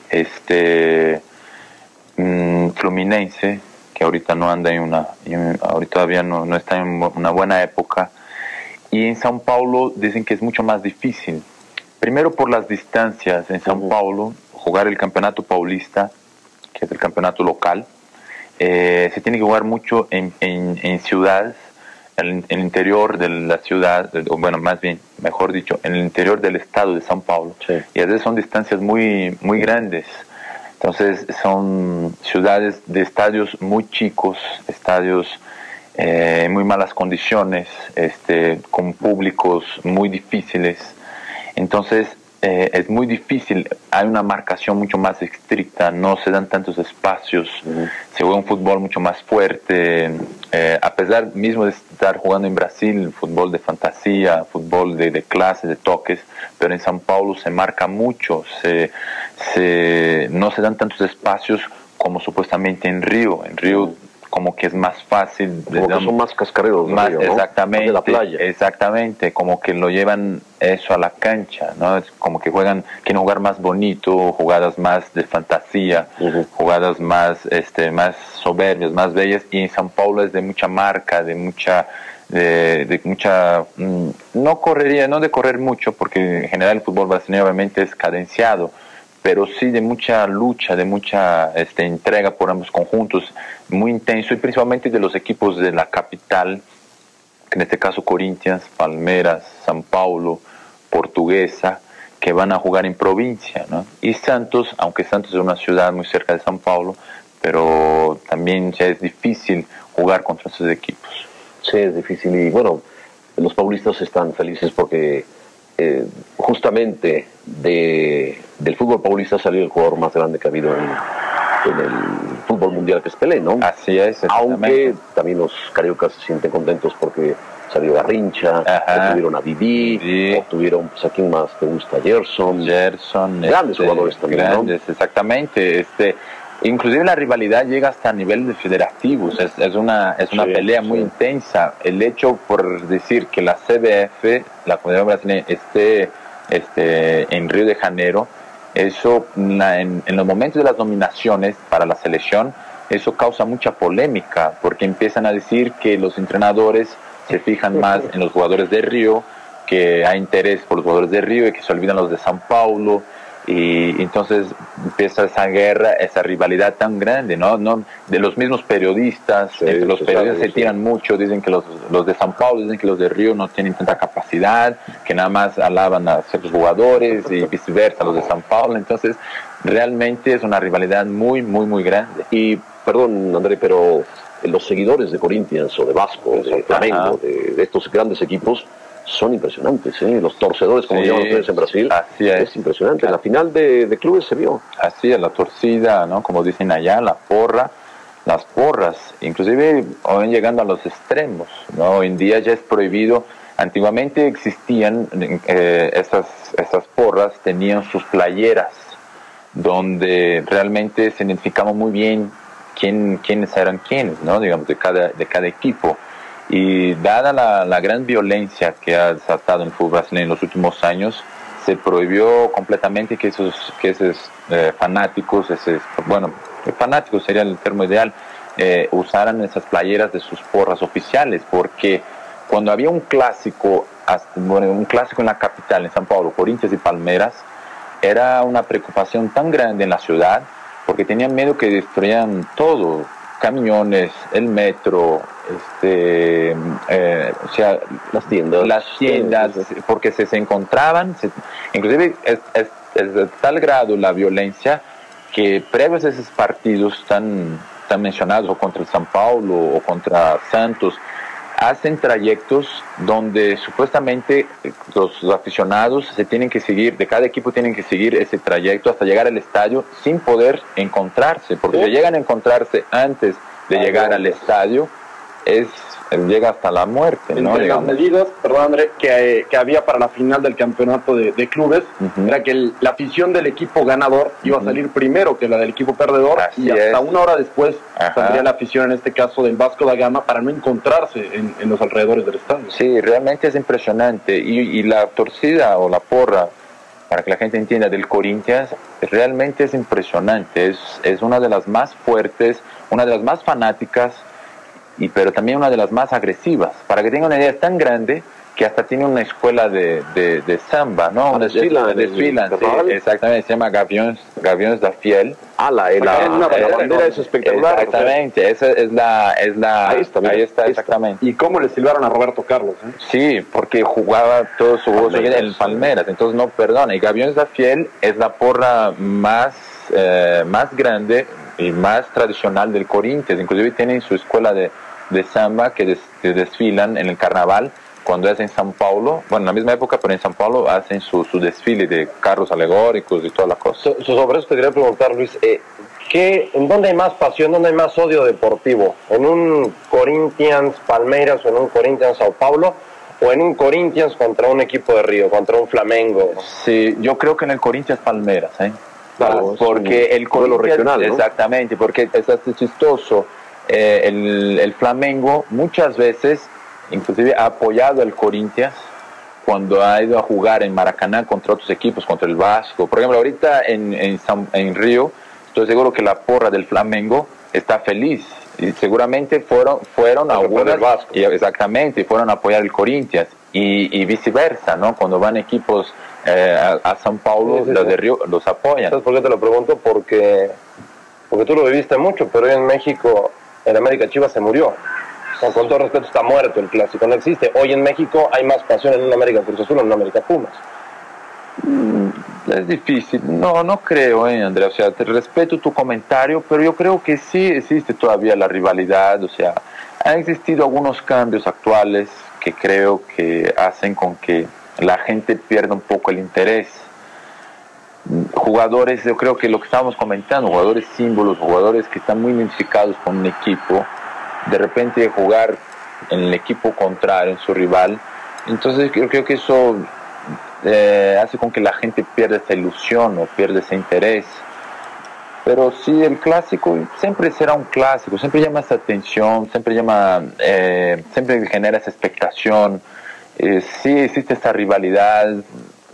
este, mm, Fluminense, que ahorita no anda en una, en- ahorita todavía no, no está en una buena época. Y en São Paulo dicen que es mucho más difícil. Primero por las distancias. En São Paulo, jugar el campeonato paulista, que es el campeonato local, eh, se tiene que jugar mucho en, en, en ciudades, en, el interior de la ciudad, o bueno, más bien, mejor dicho, en el interior del estado de São Paulo. Sí. Y a veces son distancias muy, muy grandes. Entonces son ciudades de estadios muy chicos, estadios eh, en muy malas condiciones, este, con públicos muy difíciles. Entonces, eh, es muy difícil, hay una marcación mucho más estricta, no se dan tantos espacios, se juega un fútbol mucho más fuerte, eh, a pesar mismo de estar jugando en Brasil, fútbol de fantasía, fútbol de, de clases, de toques, pero en San Paulo se marca mucho, se, se, no se dan tantos espacios como supuestamente en Río, en Río como que es más fácil. Como que son más cascareros. Más, Río, ¿no? Exactamente. De la playa. Exactamente, como que lo llevan eso a la cancha, ¿no? Es como que juegan, quieren jugar más bonito, jugadas más de fantasía, jugadas más, este, más soberbias, más bellas, y en San Paulo es de mucha marca, de mucha, de, de mucha, mm, no correría, no de correr mucho, porque en general el fútbol brasileño obviamente es cadenciado, pero sí de mucha lucha, de mucha este, entrega por ambos conjuntos, muy intenso y principalmente de los equipos de la capital, en este caso Corinthians, Palmeras, San Paulo, Portuguesa, que van a jugar en provincia, ¿no? Y Santos, aunque Santos es una ciudad muy cerca de San Paulo, pero también ya es difícil jugar contra esos equipos. Sí, es difícil. Y bueno, los paulistas están felices porque eh, justamente de, del fútbol paulista salió el jugador más grande que ha habido en, en el fútbol mundial, que es Pelé, ¿no? Así es, Aunque también los cariocas se sienten contentos porque salió Garrincha, obtuvieron a Didi, Didi. obtuvieron, pues a quién más te gusta, Gerson. Gerson, Grandes jugadores también, ¿no? grandes, exactamente. Este, inclusive la rivalidad llega hasta a nivel de federativos. Es, es una es una Sí, pelea muy intensa. El hecho por decir que la CBF, la Comunidad Brasileña, esté este, en Río de Janeiro, eso en, en los momentos de las nominaciones para la selección, eso causa mucha polémica porque empiezan a decir que los entrenadores se fijan más en los jugadores de Río, que hay interés por los jugadores de Río y que se olvidan los de San Paulo. Y entonces empieza esa guerra, esa rivalidad tan grande, ¿no? no de los mismos periodistas, Sí, entre los periodistas sabe, se sí. tiran mucho, dicen que los, los de San Paulo, dicen que los de Río no tienen tanta capacidad, que nada más alaban a ciertos jugadores y viceversa, los de San Paulo. Entonces, realmente es una rivalidad muy, muy, muy grande. Y, perdón, André, pero los seguidores de Corinthians o de Vasco, de Flamengo, de estos grandes equipos, son impresionantes, ¿eh? Los torcedores, como Sí, llaman ustedes en Brasil, así es. impresionante. La final de, de clubes se vio. así es la torcida, ¿no? Como dicen allá, la porra, las porras, inclusive hoy llegando a los extremos, ¿no? Hoy en día ya es prohibido. Antiguamente existían eh, esas, esas porras, tenían sus playeras, donde realmente se identificaba muy bien quién, quiénes eran quiénes, ¿no? Digamos, de cada, de cada equipo. Y dada la, la gran violencia que ha desatado en el fútbol en los últimos años, se prohibió completamente que esos, que esos eh, fanáticos, esos, bueno, fanáticos sería el término ideal, eh, usaran esas playeras de sus porras oficiales, porque cuando había un clásico, bueno, un clásico en la capital, en San Paulo, Corinthians y Palmeras, era una preocupación tan grande en la ciudad, porque tenían miedo que destruyeran todo, camiones, el metro, este, eh, o sea, Las tiendas. las tiendas, porque se, se encontraban, se- inclusive es, es- es de tal grado la violencia que previos a esos partidos tan, tan mencionados, o contra el San Paulo o contra Santos, hacen trayectos donde supuestamente los aficionados se tienen que seguir, de cada equipo tienen que seguir ese trayecto hasta llegar al estadio sin poder encontrarse, porque si llegan a encontrarse antes de llegar al estadio, es llega hasta la muerte, ¿no? Entre las medidas, perdón André, que, eh, que había para la final del campeonato de, de clubes, Ujú. era que el- la afición del equipo ganador iba a salir primero que la del equipo perdedor Así y hasta es. una hora después Ajá. saldría la afición, en este caso del Vasco da Gama, para no encontrarse en, en los alrededores del estadio. Sí, realmente es impresionante. Y, y la torcida o la porra, para que la gente entienda, del Corinthians, realmente es impresionante. Es, es una de las más fuertes, una de las más fanáticas, y, pero también una de las más agresivas. Para que tengan una idea, es tan grande que hasta tiene una escuela de, de, de samba, ¿no? Ah, desfilan en el desfilan, sí, exactamente, se llama Gaviões, Gaviões da Fiel. Ah, la, la, Porque la, una- la bandera es espectacular. Exactamente, esa es la... Es la Ahí está, mira, ahí está, ahí está. exactamente. Y cómo le silbaron a Roberto Carlos. ¿eh? Sí, porque jugaba todo su Palmeiras. en Palmeras, entonces no perdona. Y Gaviones da Fiel es la porra más, eh, más grande y más tradicional del Corinthians. Inclusive tienen su escuela de, de samba que, des- que desfilan en el carnaval cuando es en San Paulo, bueno, en la misma época, pero en San Paulo hacen su, su desfile de carros alegóricos y toda la cosa. So- so- sobre eso te quería preguntar, Luis, eh, ¿qué, ¿en dónde hay más pasión, dónde hay más odio deportivo? ¿En un Corinthians Palmeiras o en un Corinthians Sao Paulo? ¿O en un Corinthians contra un equipo de Río, contra un Flamengo? Sí, yo creo que en el Corinthians Palmeras, ¿eh? Claro, porque un el Corinthians, regional, ¿no? exactamente, porque es así chistoso. Eh, el, el Flamengo muchas veces, inclusive ha apoyado al Corinthians cuando ha ido a jugar en Maracaná contra otros equipos, contra el Vasco. Por ejemplo, ahorita en, en, San- en Río, estoy seguro que la porra del Flamengo está feliz. Y seguramente fueron, fueron A del Vasco. y exactamente, y fueron a apoyar el Corinthians. Y, y viceversa, ¿no? Cuando van equipos eh, a, a San Paulo, Sí, sí, los sí. de Río los apoyan. ¿Sabes por qué te lo pregunto? Porque, porque tú lo viviste mucho, pero hoy en México, el América Chivas se murió. Con todo respeto, está muerto el clásico, no existe. Hoy en México hay más pasión en un América Cruz Azul o en un América Pumas. Es difícil, no, no creo, eh, Andrea, o sea, te respeto tu comentario, pero yo creo que sí existe todavía la rivalidad, o sea, han existido algunos cambios actuales que creo que hacen con que la gente pierda un poco el interés. Jugadores, yo creo que lo que estábamos comentando, jugadores símbolos, jugadores que están muy identificados con un equipo, de repente jugar en el equipo contrario, en su rival, entonces yo creo que eso eh, hace con que la gente pierda esa ilusión o pierda ese interés. Pero sí, el clásico siempre será un clásico, siempre llama esa atención, siempre llama, eh, siempre genera esa expectación. Eh, sí existe esta rivalidad,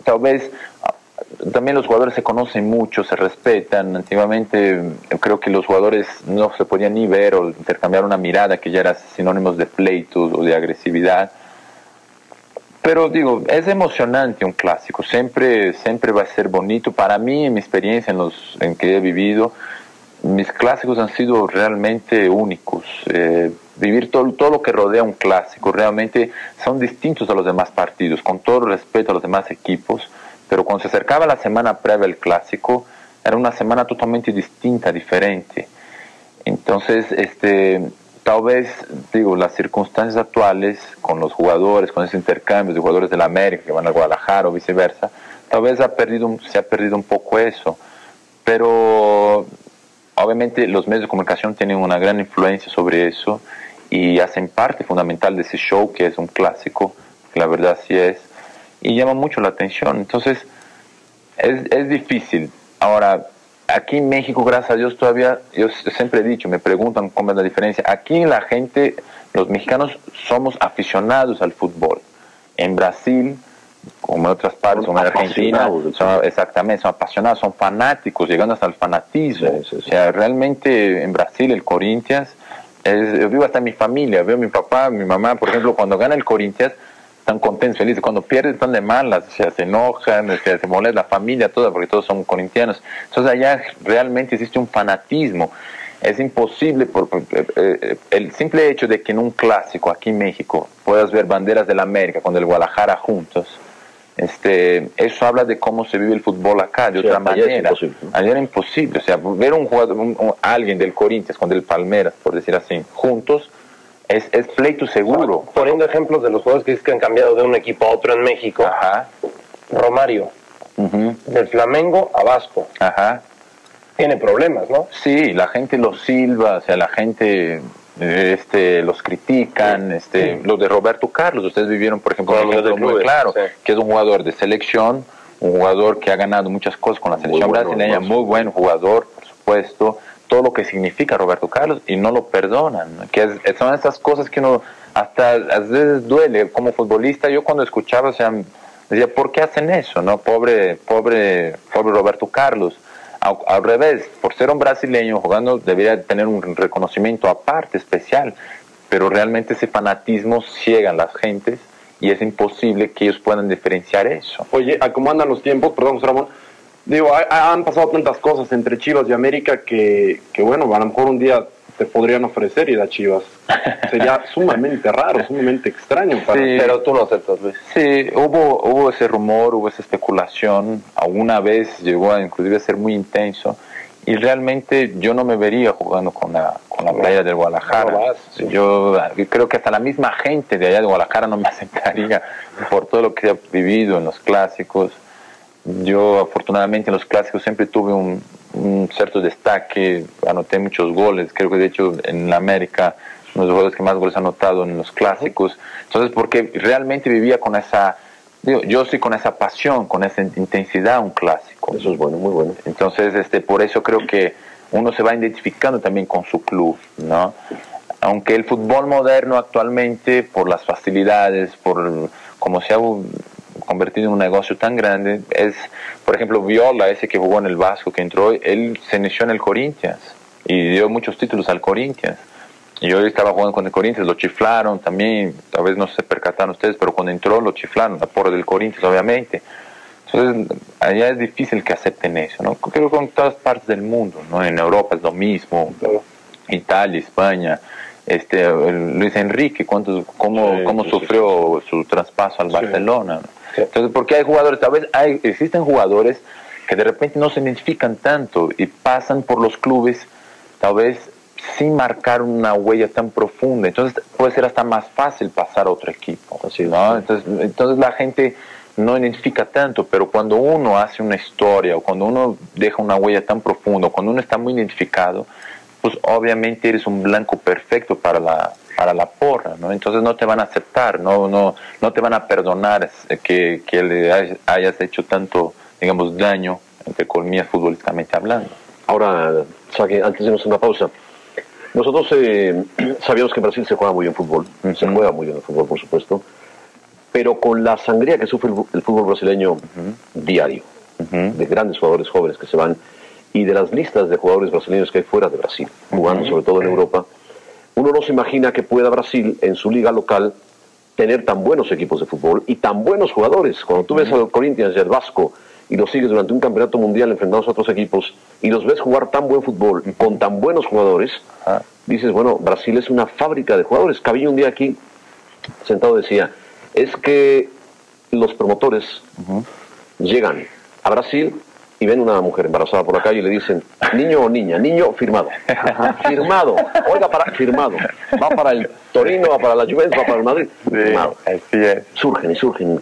tal vez ah, también los jugadores se conocen mucho, se respetan. Antiguamente yo creo que los jugadores no se podían ni ver o intercambiar una mirada que ya era sinónimos de pleitos o de agresividad. Pero digo, es emocionante un clásico, siempre, siempre va a ser bonito. Para mí, en mi experiencia en los en que he vivido, mis clásicos han sido realmente únicos. Eh, vivir todo, todo lo que rodea un clásico realmente son distintos a los demás partidos, con todo respeto a los demás equipos, pero cuando se acercaba la semana previa al clásico, era una semana totalmente distinta, diferente. Entonces, este, tal vez, digo, las circunstancias actuales con los jugadores, con esos intercambios de jugadores de la América que van a Guadalajara o viceversa, tal vez ha perdido, se ha perdido un poco eso. Pero obviamente los medios de comunicación tienen una gran influencia sobre eso y hacen parte fundamental de ese show que es un clásico, la verdad sí es, y llama mucho la atención. Entonces, es, es difícil. Ahora, aquí en México, gracias a Dios, todavía, yo siempre he dicho, me preguntan cómo es la diferencia. Aquí la gente, los mexicanos, somos aficionados al fútbol. En Brasil, como en otras partes, como en Argentina, son, exactamente, son apasionados, son fanáticos, llegando hasta el fanatismo. Sí, sí, sí. O sea, realmente en Brasil el Corinthians, es, yo vivo hasta mi familia, veo a mi papá, mi mamá, por ejemplo, cuando gana el Corinthians, están contentos, felices. Cuando pierden, están de malas, o sea, se enojan, o sea, se molesta la familia toda, porque todos son corintianos. Entonces, allá realmente existe un fanatismo. Es imposible, por, por- eh, eh, el simple hecho de que en un clásico aquí en México puedas ver banderas del América con el Guadalajara juntos, este, eso habla de cómo se vive el fútbol acá, de Sí, otra es manera. Allá era imposible, o sea, ver un jugador, un- un- alguien del Corinthians con del Palmeras, por decir así, juntos, es, es pleito seguro. Poniendo ejemplos de los jugadores que que han cambiado de un equipo a otro en México, Ajá, Romario, ujú, del Flamengo a Vasco, ajá. tiene problemas, ¿no? Sí, la gente los silba, o sea, la gente este, los critican, este, los de Roberto Carlos, ustedes vivieron, por ejemplo, un ejemplo de muy claro, sí. que es un jugador de selección, un jugador que ha ganado muchas cosas con la selección brasileña, además. muy buen jugador, por supuesto, todo lo que significa Roberto Carlos y no lo perdonan, que es- son esas cosas que uno hasta a veces duele como futbolista. Yo cuando escuchaba, o sea, decía, ¿por qué hacen eso? No, pobre, pobre, pobre Roberto Carlos. Al, al revés, por ser un brasileño jugando debería tener un reconocimiento aparte, especial, pero realmente ese fanatismo ciega a las gentes y es imposible que ellos puedan diferenciar eso. Oye, a cómo andan los tiempos, perdón, Ramón. Digo, ha- han pasado tantas cosas entre Chivas y América que, que, bueno, a lo mejor un día te podrían ofrecer ir a Chivas. Sería sumamente raro, sumamente extraño. Para... Sí. Pero tú no aceptas, Luis. Sí, hubo, hubo ese rumor, hubo esa especulación, alguna vez llegó a inclusive a ser muy intenso y realmente yo no me vería jugando con la, con la playa del Guadalajara. No vas, sí. Yo creo que hasta la misma gente de allá de Guadalajara no me aceptaría por todo lo que he vivido en los clásicos. Yo afortunadamente en los clásicos siempre tuve un, un cierto destaque, anoté muchos goles, creo que de hecho en la América uno de los jugadores que más goles ha anotado en los clásicos. Entonces, porque realmente vivía con esa, digo, yo sí con esa pasión, con esa intensidad un clásico. Eso es bueno, muy bueno. Entonces, este, por eso creo que uno se va identificando también con su club, ¿no? Aunque el fútbol moderno actualmente, por las facilidades, por como se ha convertido en un negocio tan grande, es, por ejemplo, Viola, ese que jugó en el Vasco, que entró, él se inició en el Corinthians y dio muchos títulos al Corinthians. Y yo estaba jugando con el Corinthians, lo chiflaron también, tal vez no se percataron ustedes, pero cuando entró lo chiflaron, la porra del Corinthians, obviamente. Entonces, allá es difícil que acepten eso, ¿no? Creo que en todas partes del mundo, ¿no? En Europa es lo mismo, Italia, España, este, Luis Enrique, ¿cuántos, cómo, Sí, cómo sí, sufrió su traspaso al Barcelona. ¿no? Entonces, porque hay jugadores, tal vez hay, existen jugadores que de repente no se identifican tanto y pasan por los clubes, tal vez sin marcar una huella tan profunda. Entonces, puede ser hasta más fácil pasar a otro equipo. Así. ¿no? Entonces, entonces la gente no identifica tanto, pero cuando uno hace una historia o cuando uno deja una huella tan profunda, o cuando uno está muy identificado, pues obviamente eres un blanco perfecto para la para la porra, ¿no? Entonces no te van a aceptar, no no no te van a perdonar que, que le hayas- hecho tanto, digamos, daño, entre comillas, futbolísticamente hablando. Ahora, Saki, antes de irnos una pausa, nosotros eh, sabíamos que en Brasil se juega muy bien fútbol, se Ujú. juega muy bien el fútbol, por supuesto, pero con la sangría que sufre el, fútbol brasileño diario, Ujú. de grandes jugadores jóvenes que se van y de las listas de jugadores brasileños que hay fuera de Brasil, jugando sobre todo en Europa, uno no se imagina que pueda Brasil en su liga local tener tan buenos equipos de fútbol y tan buenos jugadores. Cuando tú ves al Corinthians y al Vasco y los sigues durante un campeonato mundial enfrentados a otros equipos y los ves jugar tan buen fútbol con tan buenos jugadores, Ajá. dices, bueno, Brasil es una fábrica de jugadores. Cabello un día aquí sentado decía, es que los promotores llegan a Brasil y ven una mujer embarazada por la calle y le dicen, niño o niña, niño firmado, firmado, oiga, para, firmado, va para el Torino, va para la Juventus, va para el Madrid, firmado. Surgen y surgen.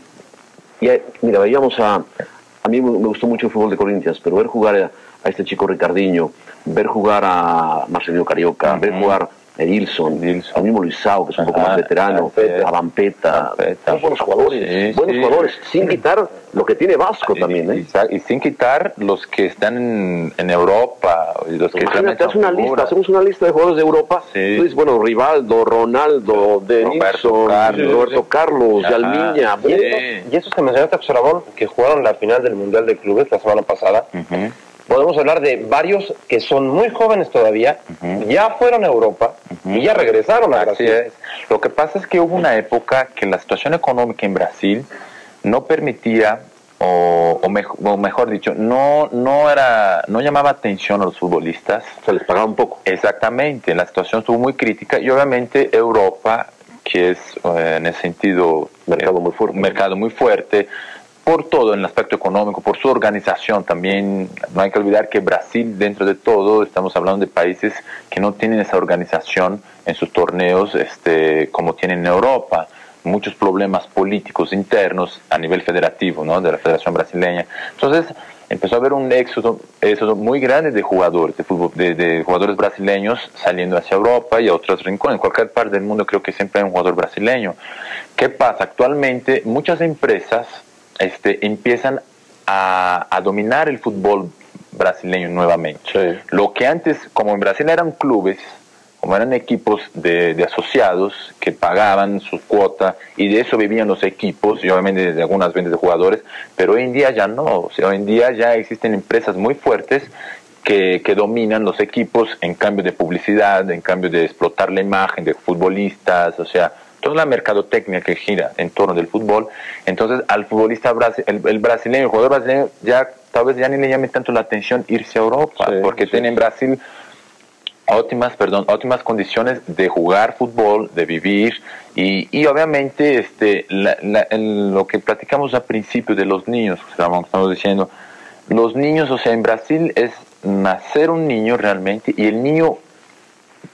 Y mira, veíamos a, a mí me gustó mucho el fútbol de Corinthians, pero ver jugar a, a este chico Ricardiño, ver jugar a Marcelino Carioca, ver jugar Edilson, Edilson. al mismo Luisao, que es un poco Ajá, más veterano, a Vampeta, son buenos jugadores, Sí, buenos sí. jugadores, sin quitar lo que tiene Vasco también, ¿eh? Y, y sin quitar los que están en, en Europa y los que Imagínate, haz una lista, hacemos una lista de jugadores de Europa. Sí. Tú dices, bueno, Rivaldo, Ronaldo, Denilson, Carlos. Roberto Carlos, Ajá. Yalmiña. Sí. Y esos que mencionaste, Ramón, que jugaron la final del Mundial de Clubes la semana pasada, Ujú. Podemos hablar de varios que son muy jóvenes todavía, ya fueron a Europa y ya regresaron a Así Brasil. es. Lo que pasa es que hubo una época que la situación económica en Brasil no permitía, o, o mej- o mejor dicho, no, no, era, no llamaba atención a los futbolistas. Se les pagaba un poco. Exactamente, la situación estuvo muy crítica y obviamente Europa, que es eh, en ese sentido Mercado eh, muy fuerte. mercado muy fuerte, por todo en el aspecto económico, por su organización también. No hay que olvidar que Brasil, dentro de todo, estamos hablando de países que no tienen esa organización en sus torneos este, como tienen en Europa. Muchos problemas políticos internos a nivel federativo, ¿no? De la Federación Brasileña. Entonces, empezó a haber un éxodo, éxodo muy grande de jugadores, de, fútbol, de, de jugadores brasileños saliendo hacia Europa y a otros rincones. En cualquier parte del mundo creo que siempre hay un jugador brasileño. ¿Qué pasa? Actualmente muchas empresas este, empiezan a, a dominar el fútbol brasileño nuevamente. Lo que antes, como en Brasil eran clubes, como eran equipos de, de asociados que pagaban su cuota y de eso vivían los equipos y obviamente de algunas ventas de jugadores, pero hoy en día ya no, o sea, hoy en día ya existen empresas muy fuertes que, que dominan los equipos en cambio de publicidad, en cambio de explotar la imagen de futbolistas, o sea, toda la mercadotecnia que gira en torno del fútbol. Entonces, al futbolista, brasi- el, el brasileño, el jugador brasileño, ya tal vez ya ni le llame tanto la atención irse a Europa, porque tiene en Brasil óptimas, perdón, óptimas condiciones de jugar fútbol, de vivir y, y obviamente este, la- la- lo que platicamos al principio de los niños, estamos diciendo, los niños, o sea, en Brasil es nacer un niño realmente y el niño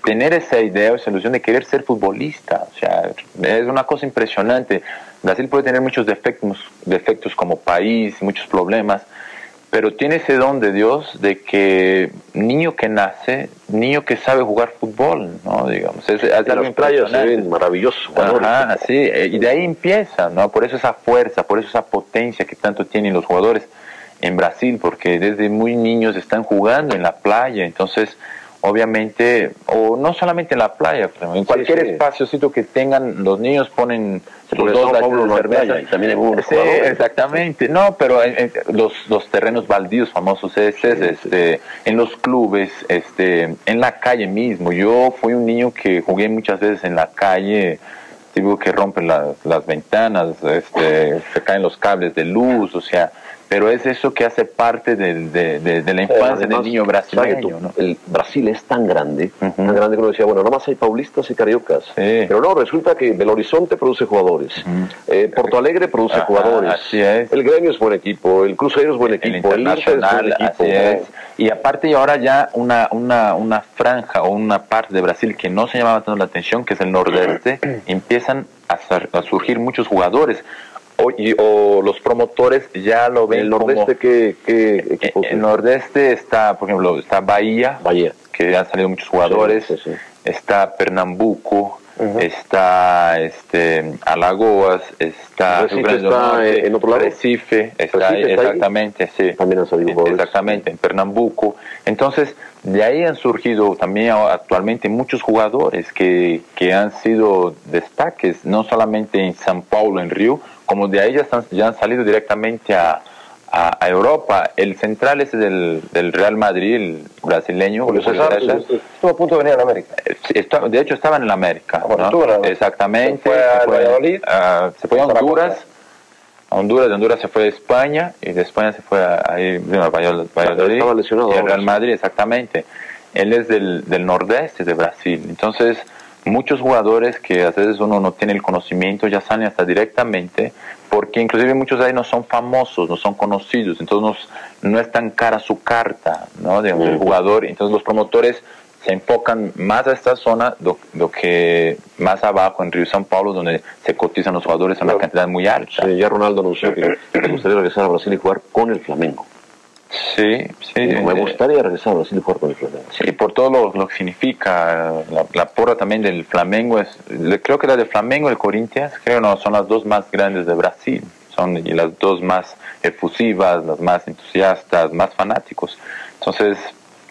tener esa idea o esa ilusión de querer ser futbolista. O sea, es una cosa impresionante. Brasil puede tener muchos defectos, defectos como país, muchos problemas, pero tiene ese don de Dios de que niño que nace, niño que sabe jugar fútbol, ¿no? Digamos, es, es algo impresionante. jugadores. Ajá, sí, eh, y de ahí empieza, ¿no? Por eso esa fuerza, por eso esa potencia que tanto tienen los jugadores en Brasil, porque desde muy niños están jugando en la playa, entonces obviamente, o no solamente en la playa, pero en cualquier sí. espaciocito que tengan, los niños ponen los latas Paulo de cerveza. playa y también hay Sí, exactamente. No, pero en- en los, los terrenos baldíos famosos esos, este, en los clubes, este, en la calle mismo. Yo fui un niño que jugué muchas veces en la calle, tipo que rompen la- las ventanas, este, se caen los cables de luz, o sea, pero es eso que hace parte de, de- de la infancia del niño ¿sabe que brasileño, tú- ¿no? El Brasil es tan grande, tan grande que uno decía, bueno, nada más hay paulistas y cariocas. Sí. Pero no, resulta que Belo Horizonte produce jugadores, eh, Porto Alegre produce Ajá, jugadores, el Gremio es buen equipo, el Cruzeiro es buen el equipo, el Inter es buen internacional, equipo. así es. Y aparte ahora ya una, una, una franja o una parte de Brasil que no se llamaba tanto la atención, que es el nordeste, empiezan a, a surgir muchos jugadores. O, y- o los promotores ya lo ven El nordeste, ¿qué, qué Eh, equipos? El nordeste está, por ejemplo, está Bahía, Bahía. que han salido muchos jugadores, Sí, sí, sí. está Pernambuco, está este Alagoas, está Recife está, Norte, eh, en otro lado. Recife, está, Recife está ahí. exactamente, sí. También han salido Eh, jugadores. Exactamente, en Pernambuco. Entonces, de ahí han surgido también actualmente muchos jugadores que, que han sido destaques, no solamente en San Paulo, en Río, como de ahí ya, están- ya han salido directamente a, a- a Europa. El central ese del, del Real Madrid, el brasileño, Julio César, Estuvo a punto de venir a la América. eh, está- de hecho estaba en la América. bueno, ¿no? estuvo en la América. Exactamente. Se fue a- se fue a. Honduras. A Honduras, de Honduras se fue a España y de España se fue a, ahí, bueno, a Valladolid. Estaba lesionado y al ahora, Real. Madrid, exactamente. Él es del, del nordeste de Brasil. Entonces, muchos jugadores que a veces uno no tiene el conocimiento ya salen hasta directamente, porque inclusive muchos de ahí no son famosos, no son conocidos, entonces no, no es tan cara su carta, ¿no? Digamos, el jugador. Entonces los promotores se enfocan más a esta zona do, do que más abajo en Río San Paulo, donde se cotizan los jugadores a una Claro. cantidad muy alta. Sí, ya Ronaldo anunció que le gustaría regresar a Brasil y jugar con el Flamengo. Sí, sí. Me eh, gustaría regresar a Brasil y jugar con el Flamengo. Sí, por todo lo, lo que significa la, la porra también del Flamengo es, creo que la de Flamengo y el Corinthians, creo no, son las dos más grandes de Brasil, son las dos más efusivas, las más entusiastas, más fanáticos. Entonces,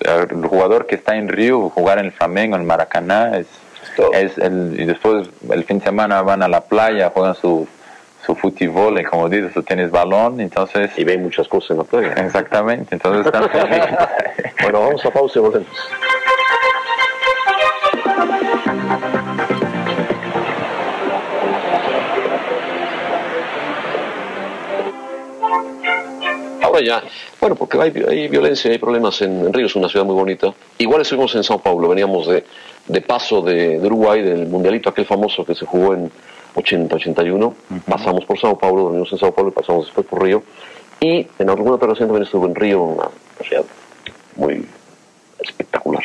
el jugador que está en Río, jugar en el Flamengo, en el Maracaná, es el, y después el fin de semana van a la playa, juegan su, su fútbol, y como dices, su tenis balón, entonces... Y ven muchas cosas en la playa. Exactamente, entonces están. Bueno, vamos a pausa y volvemos. Ahora ya, bueno, porque hay, hay violencia, hay problemas en, en Río, es una ciudad muy bonita. Igual estuvimos en Sao Paulo, veníamos de, de paso de, de Uruguay, del mundialito aquel famoso que se jugó en 80-81. Pasamos por Sao Paulo, venimos en Sao Paulo y pasamos después por Río. Y en alguna otra ocasión también estuve en Río, una ciudad muy espectacular.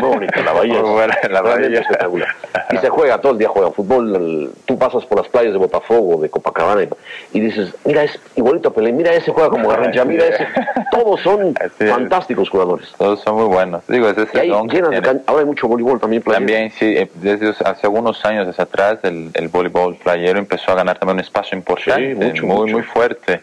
Muy bonita, la bahía. Muy buena, la bahía. espectacular. Y se juega, todo el día juega fútbol. el- tú pasas por las playas de Botafogo, de Copacabana, y, y dices, mira, es igualito a Pelé, mira ese juega como Garrincha, mira ese. Todos son fantásticos jugadores. Todos son muy buenos. Digo, ese es el hay de Ahora hay mucho voleibol también, playero. También, sí, eh, desde hace algunos años hacia atrás, el, el voleibol playero empezó a ganar también un espacio importante, Sí, mucho, muy, mucho. muy fuerte.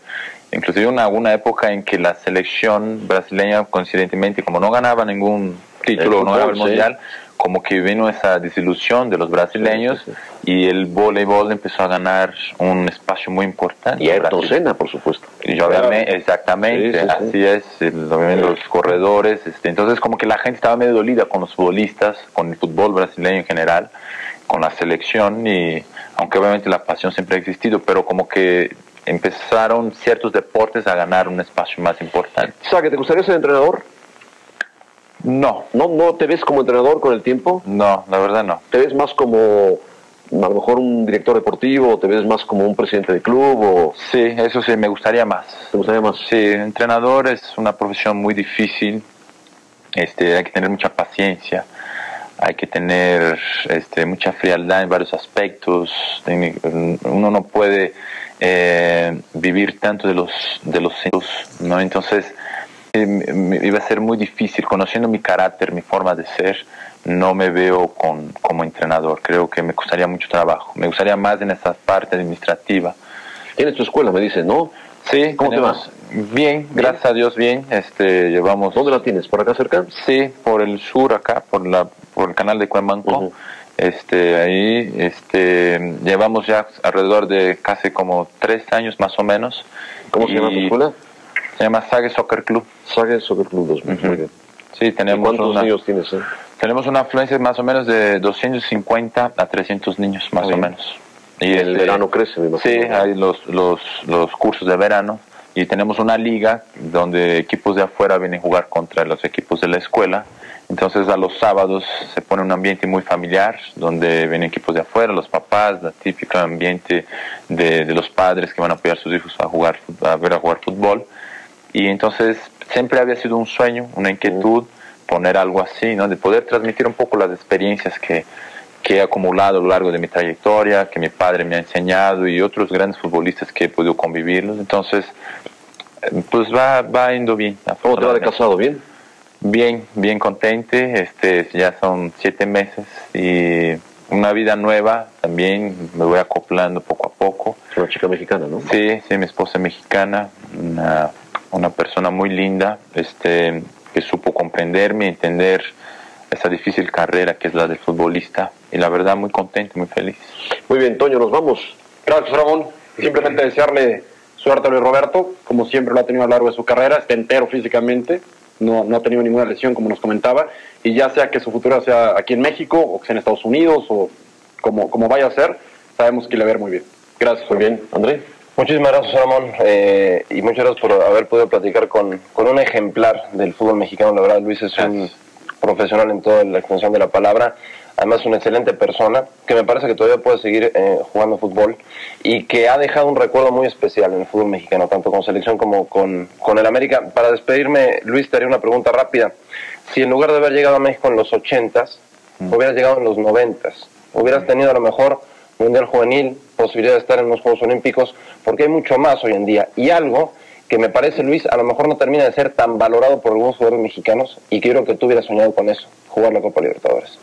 Inclusive una, una época en que la selección brasileña, coincidentemente, como no ganaba ningún título, El no ganaba el fútbol, sí. mundial, como que vino esa desilusión de los brasileños Sí, y el voleibol empezó a ganar un espacio muy importante. Y Ayrton. Senna, por supuesto. Y obviamente, exactamente, Sí, sí, sí. así es, el- los corredores, este, entonces como que la gente estaba medio dolida con los futbolistas, con el fútbol brasileño en general, con la selección y aunque obviamente la pasión siempre ha existido, pero como que empezaron ciertos deportes a ganar un espacio más importante. Saque, ¿te gustaría ser entrenador? No, ¿No, ¿No te ves como entrenador con el tiempo? no, la verdad no. ¿Te ves más como a lo mejor un director deportivo? ¿Te ves más como un presidente de club? ¿O Sí, eso sí, me gustaría más. te gustaría más? Sí, entrenador es una profesión muy difícil, este, hay que tener mucha paciencia, hay que tener este, mucha frialdad en varios aspectos. Uno no puede eh, vivir tanto de los de los ¿no? Entonces eh, iba a ser muy difícil, conociendo mi carácter, mi forma de ser, no me veo con, como entrenador. Creo que me costaría mucho trabajo. Me gustaría más en esa parte administrativa. Tienes tu escuela, me dices, ¿no? Sí, ¿Cómo te va? Bien, gracias a Dios, bien. Este, llevamos. ¿Dónde la tienes? ¿Por acá cerca? Sí, por el sur, acá, por la, por el canal de Cuemanco. Este, ahí, este, llevamos ya alrededor de casi como tres años más o menos. ¿Cómo se llama tu escuela? Se llama Sague Soccer Club. Sague Soccer Club 2000, muy bien. Sí, tenemos ¿Cuántos una, niños tienes? eh? tenemos una afluencia más o menos de 250 a 300 niños, más o menos. Y el este, verano crece, me imagino. Sí, hay los, los, los cursos de verano y tenemos una liga donde equipos de afuera vienen a jugar contra los equipos de la escuela. Entonces a los sábados se pone un ambiente muy familiar donde vienen equipos de afuera, los papás, el típico ambiente de, de los padres que van a apoyar a sus hijos a jugar, a ver a jugar fútbol. Y entonces siempre había sido un sueño, una inquietud, poner algo así, ¿no? De poder transmitir un poco las experiencias que, que he acumulado a lo largo de mi trayectoria, que mi padre me ha enseñado y otros grandes futbolistas que he podido convivirlos. Entonces, eh, pues va, va yendo bien. ¿Cómo te va de casado? ¿Bien? Bien, bien contente. Este, ya son siete meses y una vida nueva también. Me voy acoplando poco a poco. Es una chica mexicana, ¿no? Sí, sí, mi esposa es mexicana, una, una persona muy linda, este, que supo comprenderme, entender esa difícil carrera que es la del futbolista. Y la verdad, muy contento, muy feliz. Muy bien, Toño, nos vamos. Gracias, Ramón. Simplemente desearle suerte a Luis Roberto, como siempre lo ha tenido a lo largo de su carrera, está entero físicamente, no, no ha tenido ninguna lesión, como nos comentaba, y ya sea que su futuro sea aquí en México, o que sea en Estados Unidos, o como, como vaya a ser, sabemos que le va a ver muy bien. Gracias. Muy bien, André. Muchísimas gracias, Ramón, eh, y muchas gracias por haber podido platicar con, con un ejemplar del fútbol mexicano. La verdad, Luis es un profesional en toda la extensión de la palabra. Además, una excelente persona que me parece que todavía puede seguir eh, jugando fútbol y que ha dejado un recuerdo muy especial en el fútbol mexicano, tanto con selección como con, con el América. Para despedirme, Luis, te haría una pregunta rápida. Si en lugar de haber llegado a México en los 80s, hubieras llegado en los 90s, hubieras tenido a lo mejor Mundial Juvenil, posibilidad de estar en los Juegos Olímpicos, porque hay mucho más hoy en día. Y algo que me parece, Luis, a lo mejor no termina de ser tan valorado por algunos jugadores mexicanos y quiero que tú hubieras soñado con eso, jugar la Copa Libertadores.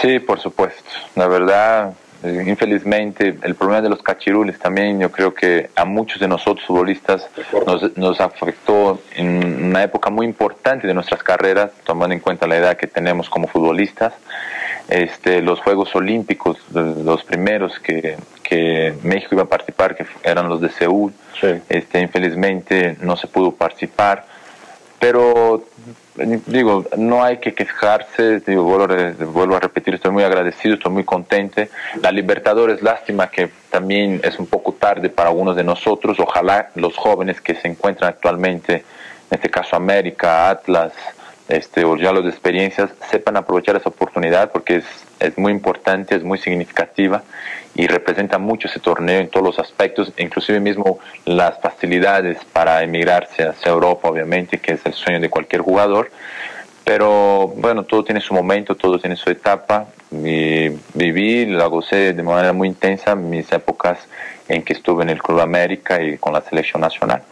Sí, por supuesto. La verdad, eh, infelizmente, el problema de los cachirules también, yo creo que a muchos de nosotros futbolistas nos, nos afectó en una época muy importante de nuestras carreras, tomando en cuenta la edad que tenemos como futbolistas. Este, los Juegos Olímpicos, los primeros que, que México iba a participar, que eran los de Seúl, Sí. este, infelizmente no se pudo participar, pero digo, no hay que quejarse, digo, vuelvo, vuelvo a repetir, estoy muy agradecido, estoy muy contente. La Libertadores, lástima que también es un poco tarde para algunos de nosotros, ojalá los jóvenes que se encuentran actualmente, en este caso América, Atlas, este, o ya los de experiencias, sepan aprovechar esa oportunidad porque es, es muy importante, es muy significativa y representa mucho ese torneo en todos los aspectos, inclusive mismo las facilidades para emigrarse hacia Europa, obviamente, que es el sueño de cualquier jugador. Pero bueno, todo tiene su momento, todo tiene su etapa. Y viví, la gocé de manera muy intensa mis épocas en que estuve en el Club América y con la selección nacional.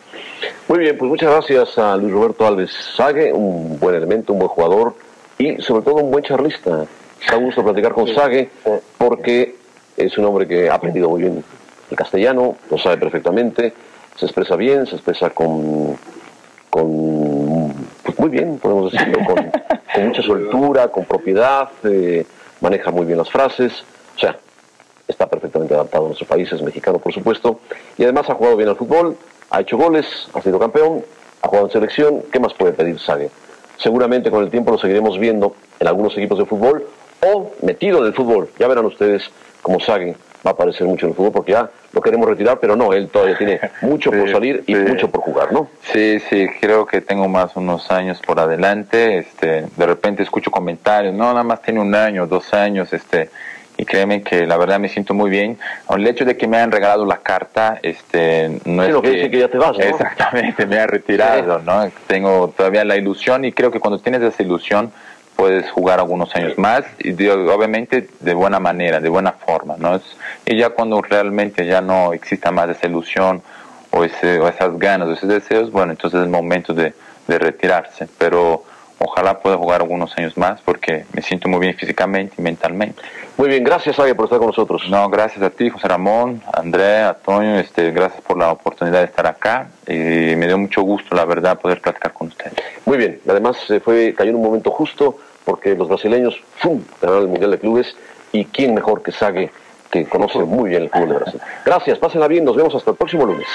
Muy bien, pues muchas gracias a Luis Roberto Alves Sague, un buen elemento, un buen jugador y sobre todo un buen charlista. Da gusto platicar con Sague porque es un hombre que ha aprendido muy bien el castellano, lo sabe perfectamente, se expresa bien, se expresa con, con pues muy bien, podemos decirlo, con, con mucha soltura, con propiedad, eh, maneja muy bien las frases, o sea, está perfectamente adaptado a nuestro país, es mexicano por supuesto, y además ha jugado bien al fútbol, ha hecho goles, ha sido campeón, ha jugado en selección, ¿qué más puede pedir Sague? Seguramente con el tiempo lo seguiremos viendo en algunos equipos de fútbol o metido en el fútbol. Ya verán ustedes cómo Sague va a aparecer mucho en el fútbol porque ya lo queremos retirar, pero no, él todavía tiene mucho por salir y sí. mucho por jugar, ¿no? Sí, sí, creo que tengo más unos años por adelante. Este, de repente escucho comentarios, no, nada más tiene un año, dos años, este, y créeme que la verdad me siento muy bien. El hecho de que me hayan regalado la carta, este, no Sí, es lo que dice que ya te vas, ¿no? Exactamente, me ha retirado, ¿no? Tengo todavía la ilusión y creo que cuando tienes esa ilusión puedes jugar algunos años más y de- obviamente de buena manera, de buena forma, ¿no? Es- y ya cuando realmente ya no exista más esa ilusión o, ese, o esas ganas o esos deseos, bueno, entonces es el momento de, de retirarse, pero ojalá pueda jugar algunos años más porque me siento muy bien físicamente y mentalmente. Muy bien, gracias Sague por estar con nosotros. No, gracias a ti, José Ramón, André, Antonio, este, gracias por la oportunidad de estar acá y me dio mucho gusto, la verdad, poder platicar con ustedes. Muy bien, además eh, fue, cayó en un momento justo porque los brasileños ¡fum! ganaron el Mundial de Clubes y quién mejor que Sague que conoce muy bien el fútbol de Brasil. Gracias, pásenla bien, nos vemos hasta el próximo lunes.